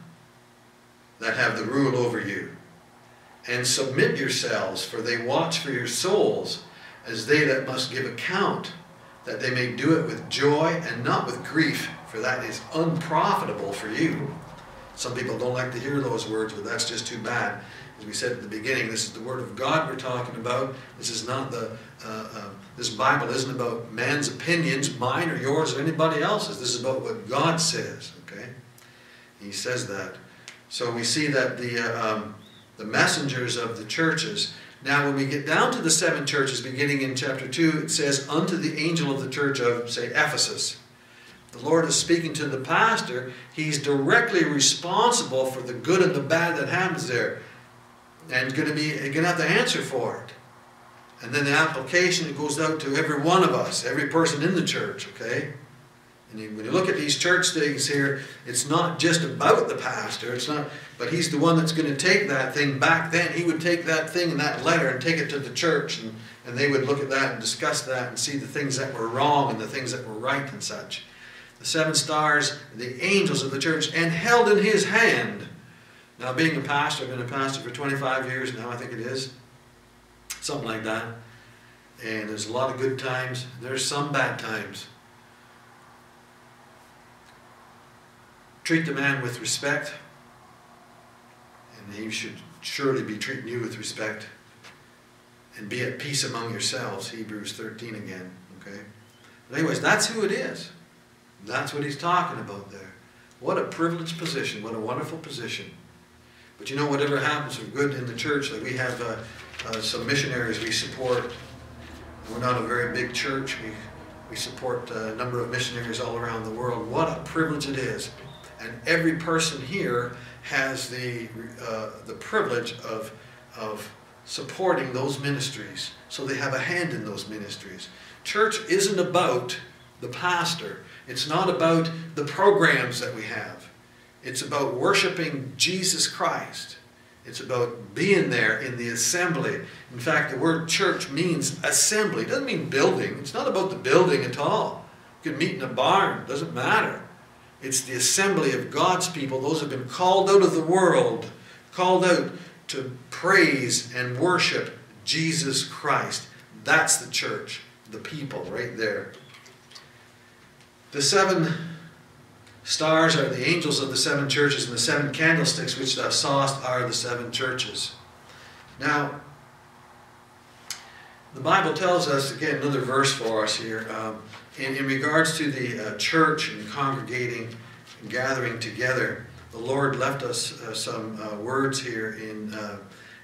that have the rule over you, and submit yourselves, for they watch for your souls, as they that must give account, that they may do it with joy and not with grief, for that is unprofitable for you. Some people don't like to hear those words, but that's just too bad. As we said at the beginning, this is the Word of God we're talking about. This is not the, uh, uh, this Bible isn't about man's opinions, mine or yours or anybody else's. This is about what God says, okay? He says that. So we see that the, uh, um, the messengers of the churches. Now, when we get down to the seven churches, beginning in chapter 2, it says, Unto the angel of the church of, say, Ephesus the Lord is speaking to the pastor, he's directly responsible for the good and the bad that happens there. And going to be going to have to answer for it. And then the application goes out to every one of us, every person in the church, okay? And when you look at these church things here, it's not just about the pastor. It's not, but he's the one that's going to take that thing back. Then he would take that thing and that letter and take it to the church, and, and they would look at that and discuss that and see the things that were wrong and the things that were right and such the seven stars, the angels of the church, and held in his hand. Now, being a pastor, I've been a pastor for 25 years now, I think it is. Something like that. And there's a lot of good times. There's some bad times. Treat the man with respect. And he should surely be treating you with respect. And be at peace among yourselves. Hebrews 13 again. Okay? But anyways, that's who it is. That's what he's talking about there. What a privileged position. What a wonderful position. But you know, whatever happens for good in the church, like we have uh, uh, some missionaries we support. We're not a very big church. We, we support a number of missionaries all around the world. What a privilege it is. And every person here has the, uh, the privilege of, of supporting those ministries. So they have a hand in those ministries. Church isn't about the pastor. It's not about the programs that we have. It's about worshiping Jesus Christ. It's about being there in the assembly. In fact, the word church means assembly. It doesn't mean building. It's not about the building at all. You can meet in a barn. It doesn't matter. It's the assembly of God's people. Those who have been called out of the world, called out to praise and worship Jesus Christ. That's the church, the people right there. The seven stars are the angels of the seven churches, and the seven candlesticks which thou sawest are the seven churches. Now, the Bible tells us, again, another verse for us here, um, in, in, regards to the uh, church and congregating and gathering together. The Lord left us uh, some uh, words here in uh,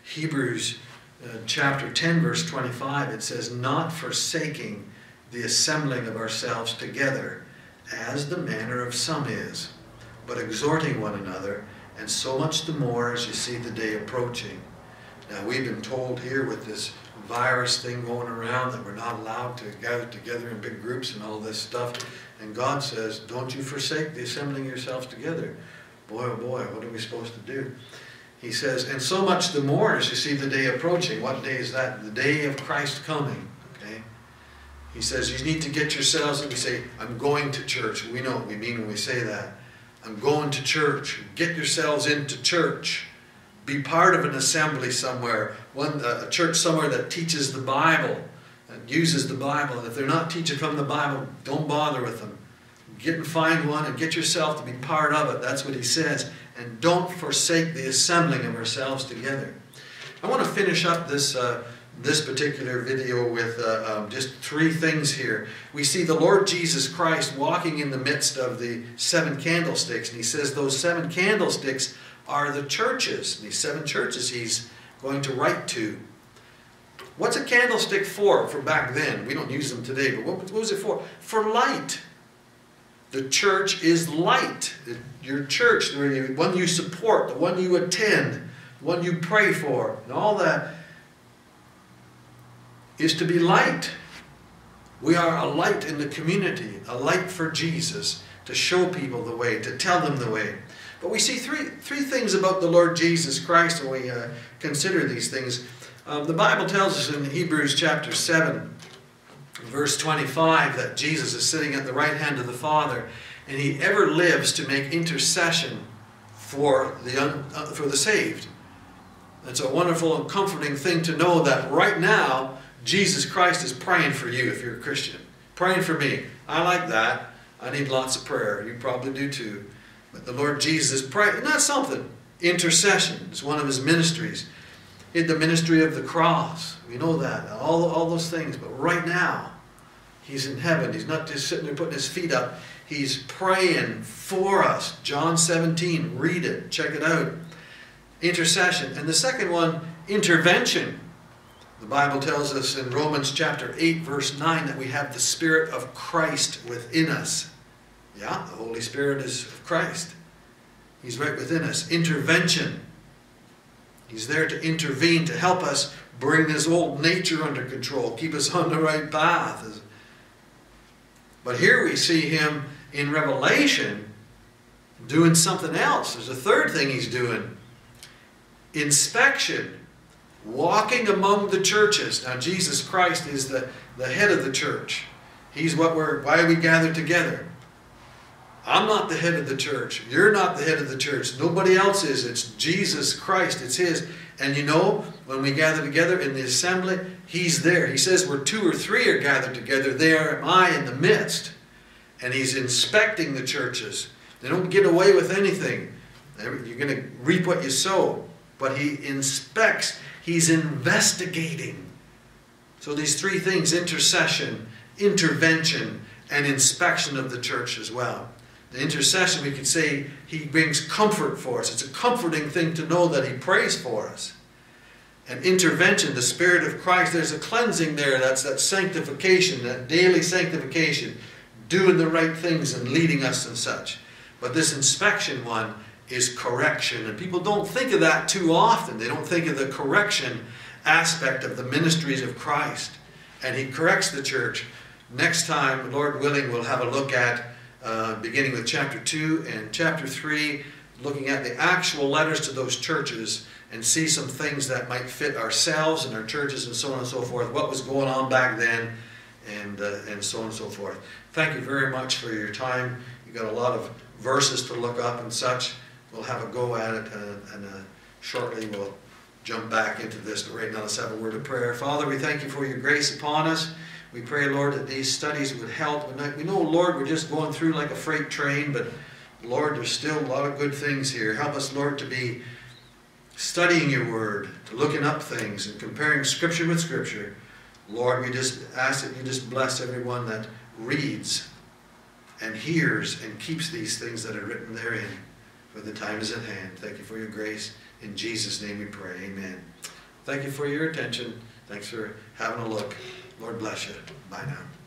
Hebrews uh, chapter 10, verse 25. It says, Not forsaking the assembling of ourselves together as the manner of some is, but exhorting one another, and so much the more as you see the day approaching. Now, we've been told here with this virus thing going around that we're not allowed to gather together in big groups and all this stuff. And God says, don't you forsake the assembling yourselves together. Boy, oh boy, what are we supposed to do? He says, and so much the more as you see the day approaching. What day is that? The day of Christ coming. Okay. He says, You need to get yourselves, and we say, I'm going to church. We know what we mean when we say that. I'm going to church. Get yourselves into church. Be part of an assembly somewhere, one a church somewhere that teaches the Bible, and uses the Bible. And if they're not teaching from the Bible, don't bother with them. Get and find one and get yourself to be part of it. That's what he says. And don't forsake the assembling of ourselves together. I want to finish up this. Uh, this particular video with uh, um, just three things here. We see the Lord Jesus Christ walking in the midst of the seven candlesticks, and he says those seven candlesticks are the churches, these seven churches he's going to write to. What's a candlestick for, for back then? We don't use them today, but what, what was it for? For light. The church is light. Your church, the one you support, the one you attend, the one you pray for, and all that is to be light. We are a light in the community, a light for Jesus, to show people the way, to tell them the way. But we see three, three things about the Lord Jesus Christ when we uh, consider these things. Um, the Bible tells us in Hebrews chapter 7, verse 25, that Jesus is sitting at the right hand of the Father, and he ever lives to make intercession for the, un, uh, for the saved. It's a wonderful and comforting thing to know that right now, Jesus Christ is praying for you if you're a Christian. Praying for me. I like that. I need lots of prayer. You probably do too. But the Lord Jesus. And that's something. Intercession is one of his ministries. In the ministry of the cross. We know that. All, all those things. But right now, he's in heaven. He's not just sitting there putting his feet up. He's praying for us. John 17. Read it. Check it out. Intercession. And the second one, intervention. The Bible tells us in Romans chapter 8, verse 9, that we have the Spirit of Christ within us. Yeah, the Holy Spirit is of Christ. He's right within us. Intervention. He's there to intervene, to help us bring this old nature under control, keep us on the right path. But here we see him in Revelation doing something else. There's a third thing he's doing inspection walking among the churches. Now, Jesus Christ is the, the head of the church. He's what we're, why we gather together. I'm not the head of the church. You're not the head of the church. Nobody else is. It's Jesus Christ. It's His. And you know, when we gather together in the assembly, He's there. He says, where two or three are gathered together, there am I in the midst. And He's inspecting the churches. They don't get away with anything. You're going to reap what you sow. But He inspects. He's investigating. So these three things, intercession, intervention, and inspection of the church as well. The intercession, we can say, he brings comfort for us. It's a comforting thing to know that he prays for us. And intervention, the Spirit of Christ, there's a cleansing there. That's that sanctification, that daily sanctification, doing the right things and leading us and such. But this inspection one is correction. And people don't think of that too often. They don't think of the correction aspect of the ministries of Christ. And he corrects the church. Next time, Lord willing, we'll have a look at, uh, beginning with chapter 2 and chapter 3, looking at the actual letters to those churches and see some things that might fit ourselves and our churches and so on and so forth, what was going on back then, and, uh, and so on and so forth. Thank you very much for your time. You've got a lot of verses to look up and such we'll have a go at it, uh, and uh, shortly we'll jump back into this. But right now, let's have a word of prayer. Father, we thank you for your grace upon us. We pray, Lord, that these studies would help. We know, Lord, we're just going through like a freight train, but Lord, there's still a lot of good things here. Help us, Lord, to be studying your word, to looking up things and comparing scripture with scripture. Lord, we just ask that you just bless everyone that reads and hears and keeps these things that are written therein for the time is at hand. Thank you for your grace. In Jesus' name we pray. Amen. Thank you for your attention. Thanks for having a look. Lord bless you. Bye now.